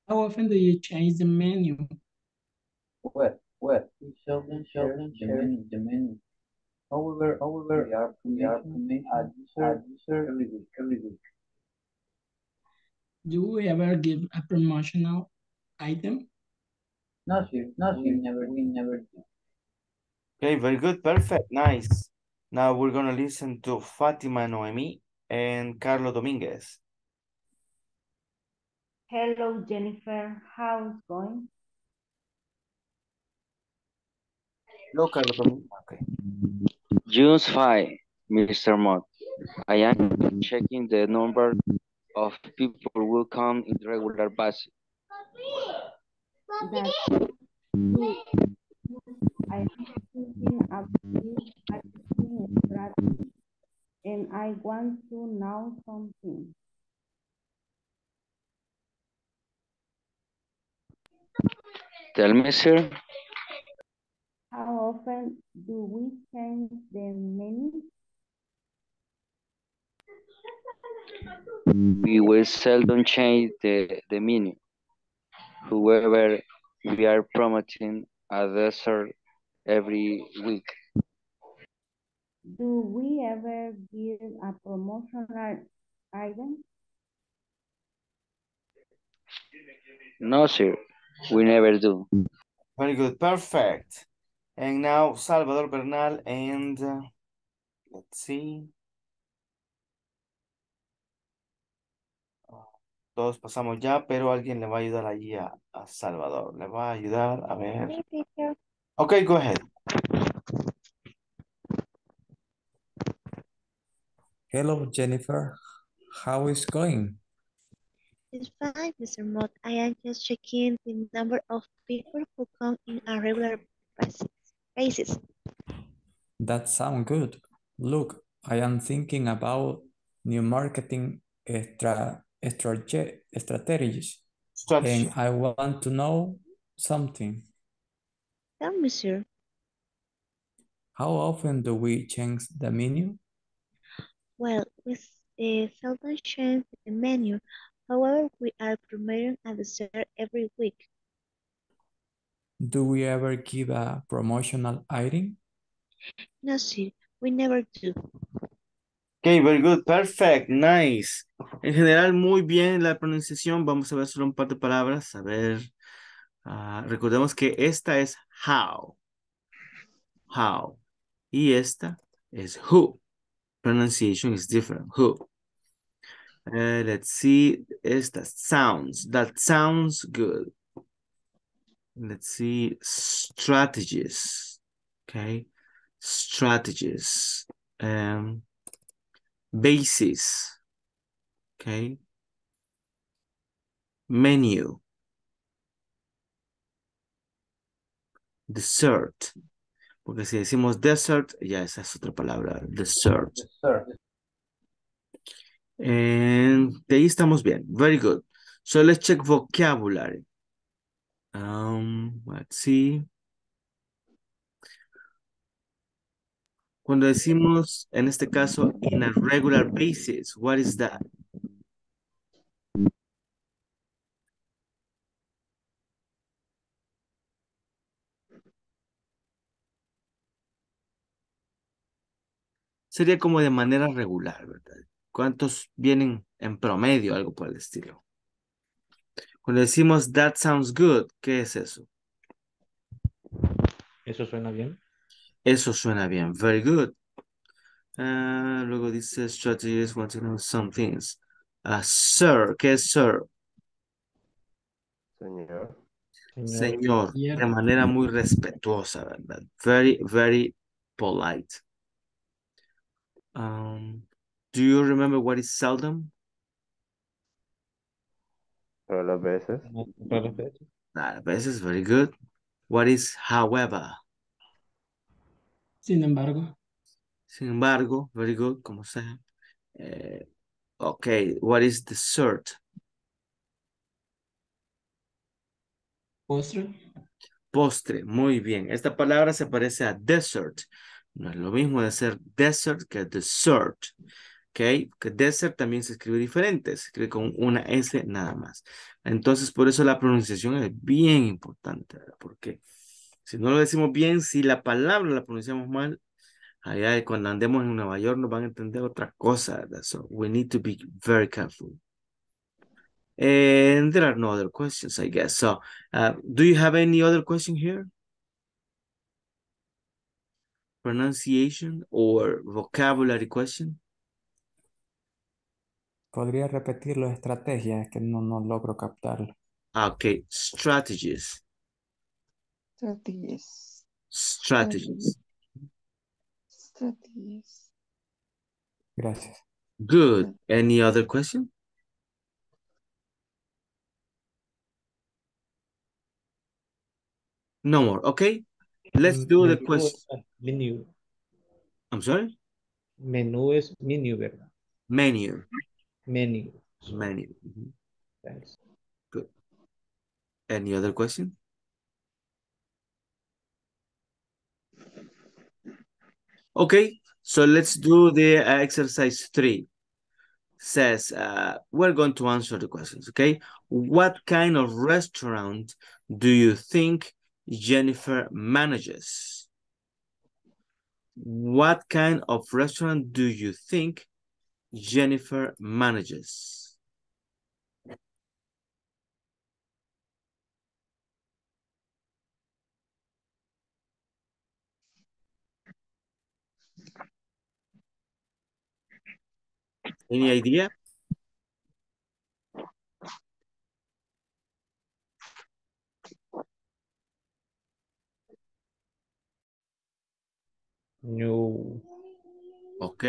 How often do you change the menu? Well, well, we seldom share the menu, the menu. However, however, we are promoting a user, user every week, every week. Do we ever give a promotional item? No, sir, no, sir, never, we never do. Okay, very good, perfect, nice. Now we're gonna listen to Fatima Noemi and Carlos Dominguez. Hello, Jennifer. How's it going? Hello, Carlos Dominguez. Okay. Just fine, Mr. Mott. I am checking the number of people who will come in regular basis. That's good. I am thinking about this marketing and I want to know something. Tell me, sir. How often do we change the menu? We will seldom change the, the menu. However, we are promoting a dessert every week. Do we ever give a promotional item? No, sir, we never do. Very good, perfect. And now Salvador Bernal and uh, let's see. Todos pasamos ya, pero alguien le va a ayudar allí a, a Salvador. Le va a ayudar, a ver. Okay, go ahead. Hello, Jennifer. How is going? It's fine, Mr. Mott. I am just checking the number of people who come in a regular basis. That sounds good. Look, I am thinking about new marketing stra strate- strategies, Strategy. and I want to know something. Tell me, sir. How often do we change the menu? Well, we uh, seldom change the menu. However, we are promoting a dessert every week. Do we ever give a promotional item? No, sir, we never do. Okay, very good, perfect, nice. En general, muy bien la pronunciación. Vamos a ver solo un par de palabras. A ver, ah, recordemos que esta es how. How. Y esta es who. Pronunciation is different. Who. Uh, let's see. Esta sounds. That sounds good. Let's see. Strategies. Okay. Strategies. Um, basis. Okay. Menu. Dessert. Porque si decimos dessert, ya esa es otra palabra. Dessert. And de ahí estamos bien. Very good. So let's check vocabulary. Um, let's see. Cuando decimos, en este caso, in a regular basis, what is that? Sería como de manera regular, ¿verdad? ¿Cuántos vienen en promedio? Algo por el estilo. Cuando decimos that sounds good, ¿qué es eso? ¿Eso suena bien? Eso suena bien. Very good. Ah, luego dice strategies, want to know some things. Ah, sir, ¿qué es sir? Señor. Señor, Yeah. de manera muy respetuosa, ¿verdad? Very, very polite. Um, do you remember what is seldom? Todas las veces. Raras veces. A veces, very good. What is however? Sin embargo, Sin embargo, very good, como sea. Eh, okay, what is dessert? postre, Postre, muy bien. Esta palabra se parece a dessert. No es lo mismo de ser dessert que dessert. ¿Ok? Que dessert también se escribe diferente. Se escribe con una S nada más. Entonces, por eso la pronunciación es bien importante. ¿verdad? Porque si no lo decimos bien, si la palabra la pronunciamos mal, allá cuando andemos en Nueva York nos van a entender otra cosa. So, we need to be very careful. And there are no other questions, I guess. So, uh, do you have any other question here? Pronunciation or vocabulary question? ¿Podría repetir las estrategias? Es que no, no logro captarlo. Ah, Okay, strategies. Strategies. Strategies. Strategies. Gracias. Good. Any other question? No more. Okay. Let's do the question. Menú. I'm sorry? Menú es menú, ¿verdad? Menu. Menu. Menu. Mhm. Thanks. Good. Any other question? Okay, so let's do the uh, exercise three. says, uh, we're going to answer the questions, okay? What kind of restaurant do you think Jennifer manages? What kind of restaurant do you think Jennifer manages? Any idea? No. Ok.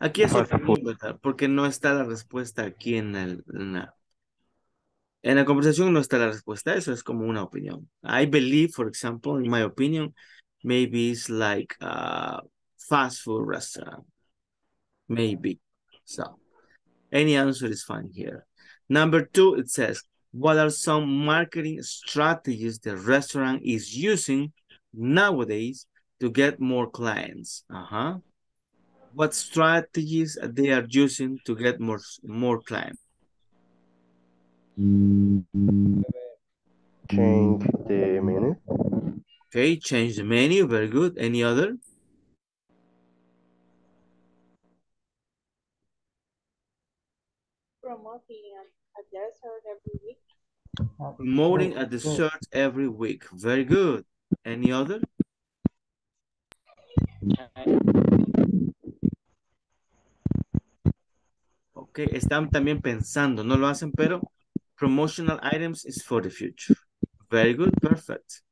Aquí es ¿verdad? Porque no está la respuesta aquí en, el, en, la, en la conversación, no está la respuesta. Eso es como una opinión. I believe, for example, in my opinion, maybe it's like a fast food restaurant. Maybe. So, any answer is fine here. Number two, it says, what are some marketing strategies the restaurant is using nowadays to get more clients? Uh-huh. What strategies they are using to get more, more clients? Change the menu. Okay, change the menu. Very good. Any other? A dessert every week. Promoting a dessert every week. Very good. Any other? Ok, están también pensando, no lo hacen, pero promotional items is for the future. Very good, perfect.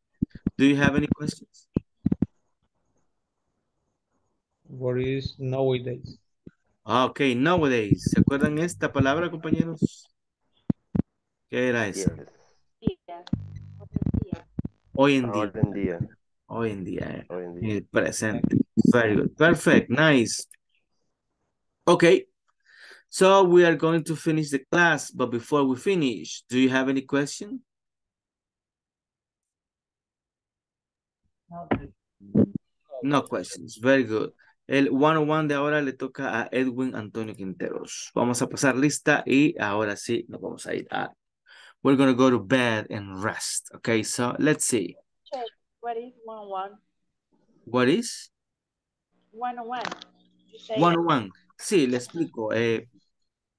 Do you have any questions? What is nowadays? Ah, ok, nowadays. ¿Se acuerdan esta palabra, compañeros? ¿Qué era esa? Hoy en día. Hoy en día. Hoy en día. eh. Hoy en día. el presente. Very good. Perfect. Nice. Okay. So we are going to finish the class, but before we finish, do you have any question? No questions. Very good. El one-on-one de ahora le toca a Edwin Antonio Quinteros. Vamos a pasar lista y ahora sí nos vamos a ir a... We're going to go to bed and rest. Okay, so let's see. What is one one? What is? One one. You say One-on-one. Sí, le explico. Eh,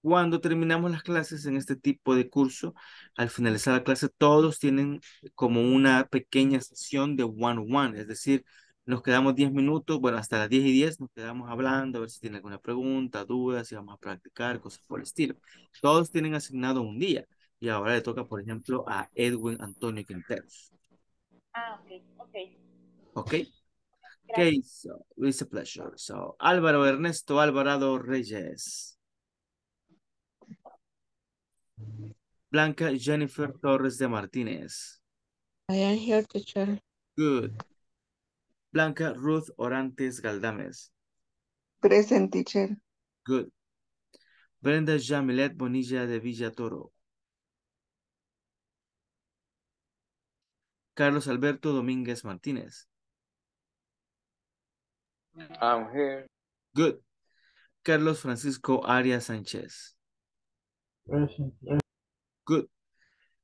cuando terminamos las clases en este tipo de curso, al finalizar la clase, todos tienen como una pequeña sesión de one-on-one. Es decir, nos quedamos 10 minutos, bueno, hasta las 10 y 10 nos quedamos hablando, a ver si tiene alguna pregunta, duda, si vamos a practicar, cosas por el estilo. Todos tienen asignado un día. Y ahora le toca, por ejemplo, a Edwin Antonio Quinteros. Ah, ok, ok. ¿Ok? Okay, so it's a pleasure. So, Álvaro Ernesto Alvarado Reyes. Blanca Jennifer Torres de Martínez. I am here, teacher. Good. Blanca Ruth Orantes Galdames. Present teacher. Good. Brenda Jamilet Bonilla de Villa Toro. Carlos Alberto Domínguez Martínez. I'm here. Good. Carlos Francisco Arias Sánchez. Good.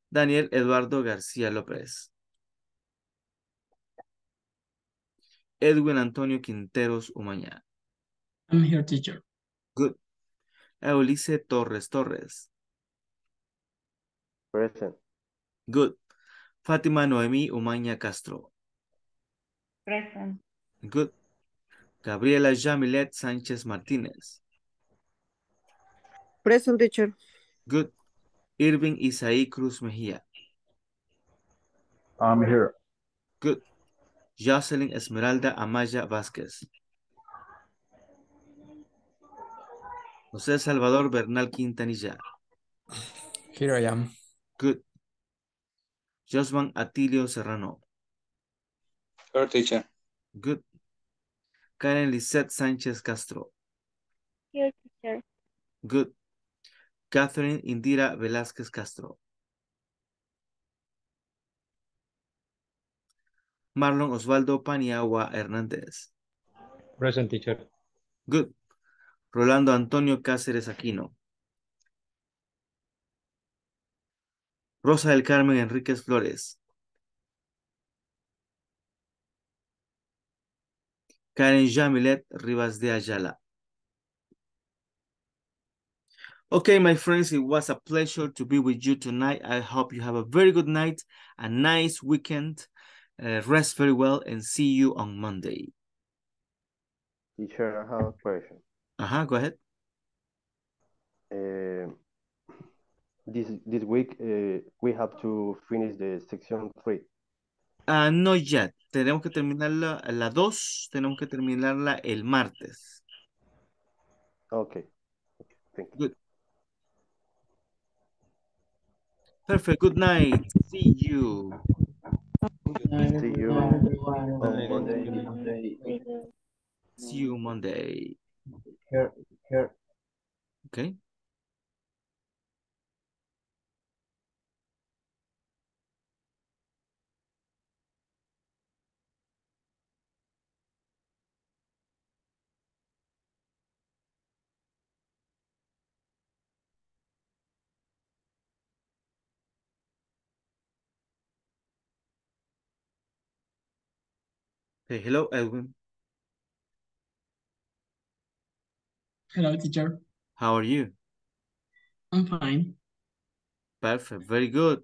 Daniel Eduardo García López. Edwin Antonio Quinteros Umaña. I'm here, teacher. Good. Eunice Torres Torres. Present. Good. Fátima Noemí Umaña Castro. Present. Good. Gabriela Jamilet Sánchez Martínez. Present teacher. Good. Irving Isaí Cruz Mejía. I'm here. Good. Jocelyn Esmeralda Amaya Vázquez. José Salvador Bernal Quintanilla. Here I am. Good. Josman Atilio Serrano. Sure, teacher. Good. Karen Lisette Sánchez Castro. Here, teacher. Good. Catherine Indira Velázquez Castro. Marlon Osvaldo Paniagua Hernández. Present teacher. Good. Rolando Antonio Cáceres Aquino. Rosa del Carmen Enríquez Flores. Karen Jamilet Rivas de Ayala. Okay, my friends, it was a pleasure to be with you tonight. I hope you have a very good night, a nice weekend, uh, rest very well, and see you on Monday. Teacher, I have a question. Uh-huh, go ahead. Uh, this this week uh, we have to finish the section three. Uh, no yet. Tenemos que terminarla, la 2, tenemos que terminarla el martes. Okay. Thank you. Good. Perfect. Good night. See you. See you on Monday. See you Monday. Here, here. Okay. Hey, hello, Edwin. Hello, teacher. How are you? I'm fine. Perfect, very good.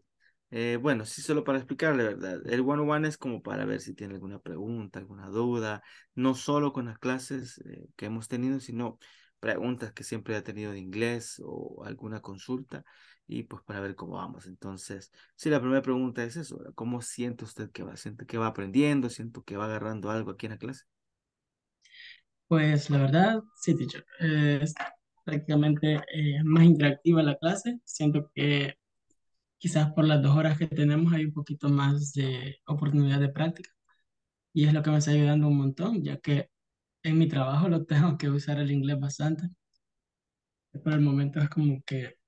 Eh, bueno, sí, solo para explicarle, ¿verdad? El one-on-one es como para ver si tiene alguna pregunta, alguna duda, no solo con las clases eh, que hemos tenido, sino preguntas que siempre ha tenido de inglés o alguna consulta y pues para ver cómo vamos. Entonces, sí, la primera pregunta es eso. ¿Cómo siente usted que va? ¿Siente que va aprendiendo? ¿Siento que va agarrando algo aquí en la clase? Pues la verdad, sí, teacher. eh, es prácticamente eh, más interactiva la clase. Siento que quizás por las dos horas que tenemos hay un poquito más de oportunidad de práctica. Y es lo que me está ayudando un montón, ya que en mi trabajo lo tengo que usar el inglés bastante. Por el momento es como que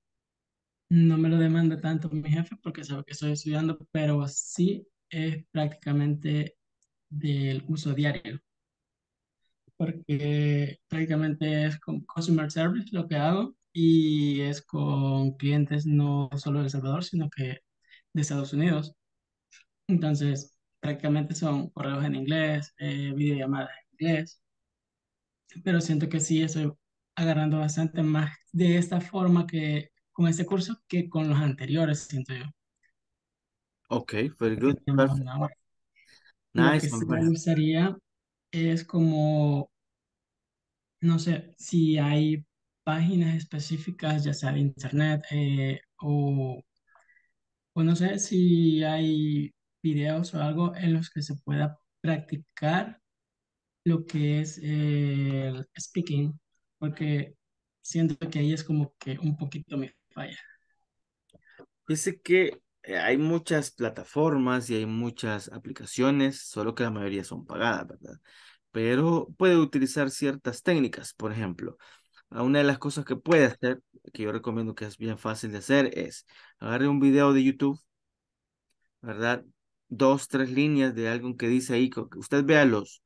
no me lo demanda tanto mi jefe porque sabe que estoy estudiando, pero sí es prácticamente del uso diario. Porque prácticamente es con customer service lo que hago y es con clientes no solo de El Salvador, sino que de Estados Unidos. Entonces, prácticamente son correos en inglés, eh, videollamadas en inglés, pero siento que sí estoy agarrando bastante más de esta forma que con este curso que con los anteriores, siento yo. Ok, very good. Hora. Lo que Nice, sí me gustaría es como, no sé, si hay páginas específicas, ya sea de internet eh, o, o no sé si hay videos o algo en los que se pueda practicar lo que es eh, el speaking, porque siento que ahí es como que un poquito me falla. Dice que eh, hay muchas plataformas y hay muchas aplicaciones, solo que la mayoría son pagadas, ¿verdad? Pero puede utilizar ciertas técnicas, por ejemplo. a Una de las cosas que puede hacer, que yo recomiendo que es bien fácil de hacer, es agarre un video de YouTube, ¿verdad? Dos, tres líneas de algo que dice ahí, usted vea los,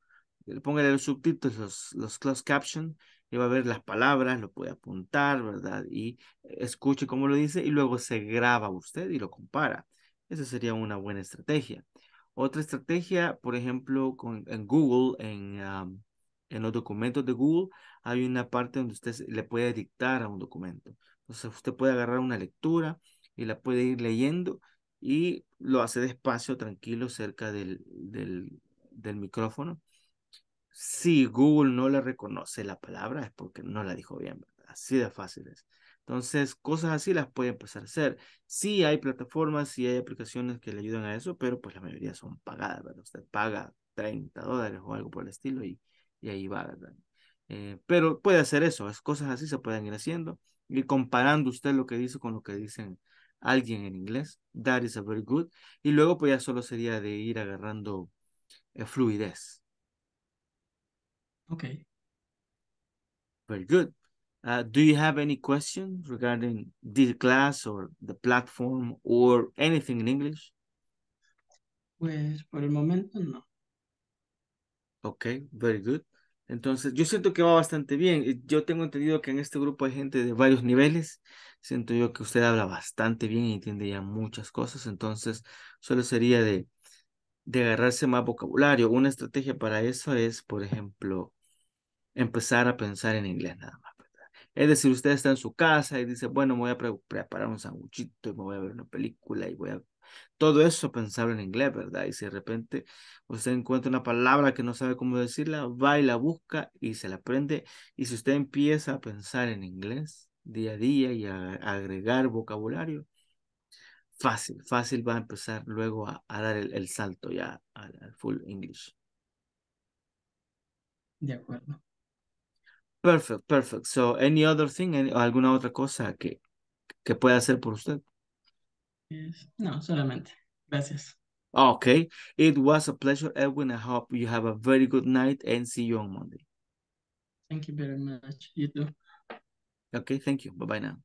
póngale los subtítulos, los, los closed caption, y va a ver las palabras, lo puede apuntar, ¿verdad? Y escuche cómo lo dice y luego se graba usted y lo compara. Esa sería una buena estrategia. Otra estrategia, por ejemplo, con, en Google, en, en los documentos de Google, hay una parte donde usted le puede dictar a un documento. Entonces, usted puede agarrar una lectura y la puede ir leyendo y lo hace despacio, tranquilo, cerca del, del, del micrófono. Si Google no le reconoce la palabra es porque no la dijo bien, ¿verdad? Así de fácil es. Entonces, cosas así las puede empezar a hacer. Sí hay plataformas, sí hay aplicaciones que le ayudan a eso, pero pues la mayoría son pagadas, ¿verdad? Usted paga 30 dólares o algo por el estilo y, y ahí va, ¿verdad? Eh, pero puede hacer eso, es cosas así se pueden ir haciendo y comparando usted lo que dice con lo que dicen alguien en inglés. That is a very good. Y luego pues ya solo sería de ir agarrando eh, fluidez. Ok. Very good. Uh, do you have any questions regarding this class or the platform or anything in English? Pues por el momento no. Okay, very good. Entonces, yo siento que va bastante bien. y Yo tengo entendido que en este grupo hay gente de varios niveles. Siento yo que usted habla bastante bien y entiende ya muchas cosas. Entonces, solo sería de, de agarrarse más vocabulario. Una estrategia para eso es, por ejemplo, empezar a pensar en inglés nada más. ¿verdad? Es decir, usted está en su casa y dice, bueno, me voy a pre- preparar un sanguchito y me voy a ver una película y voy a... Todo eso pensarlo en inglés, ¿verdad? Y si de repente usted encuentra una palabra que no sabe cómo decirla, va y la busca y se la aprende. Y si usted empieza a pensar en inglés día a día y a, agregar vocabulario, fácil, fácil va a empezar luego a, dar el, el salto ya al, al full English. De acuerdo. Perfect, perfect. So, any other thing, any- alguna otra cosa que, que pueda hacer por usted? Es- No, solamente. Gracias. Okay, it was a pleasure, Edwin. I hope you have a very good night and see you on Monday. Thank you very much. You too. Okay, thank you. Bye bye now.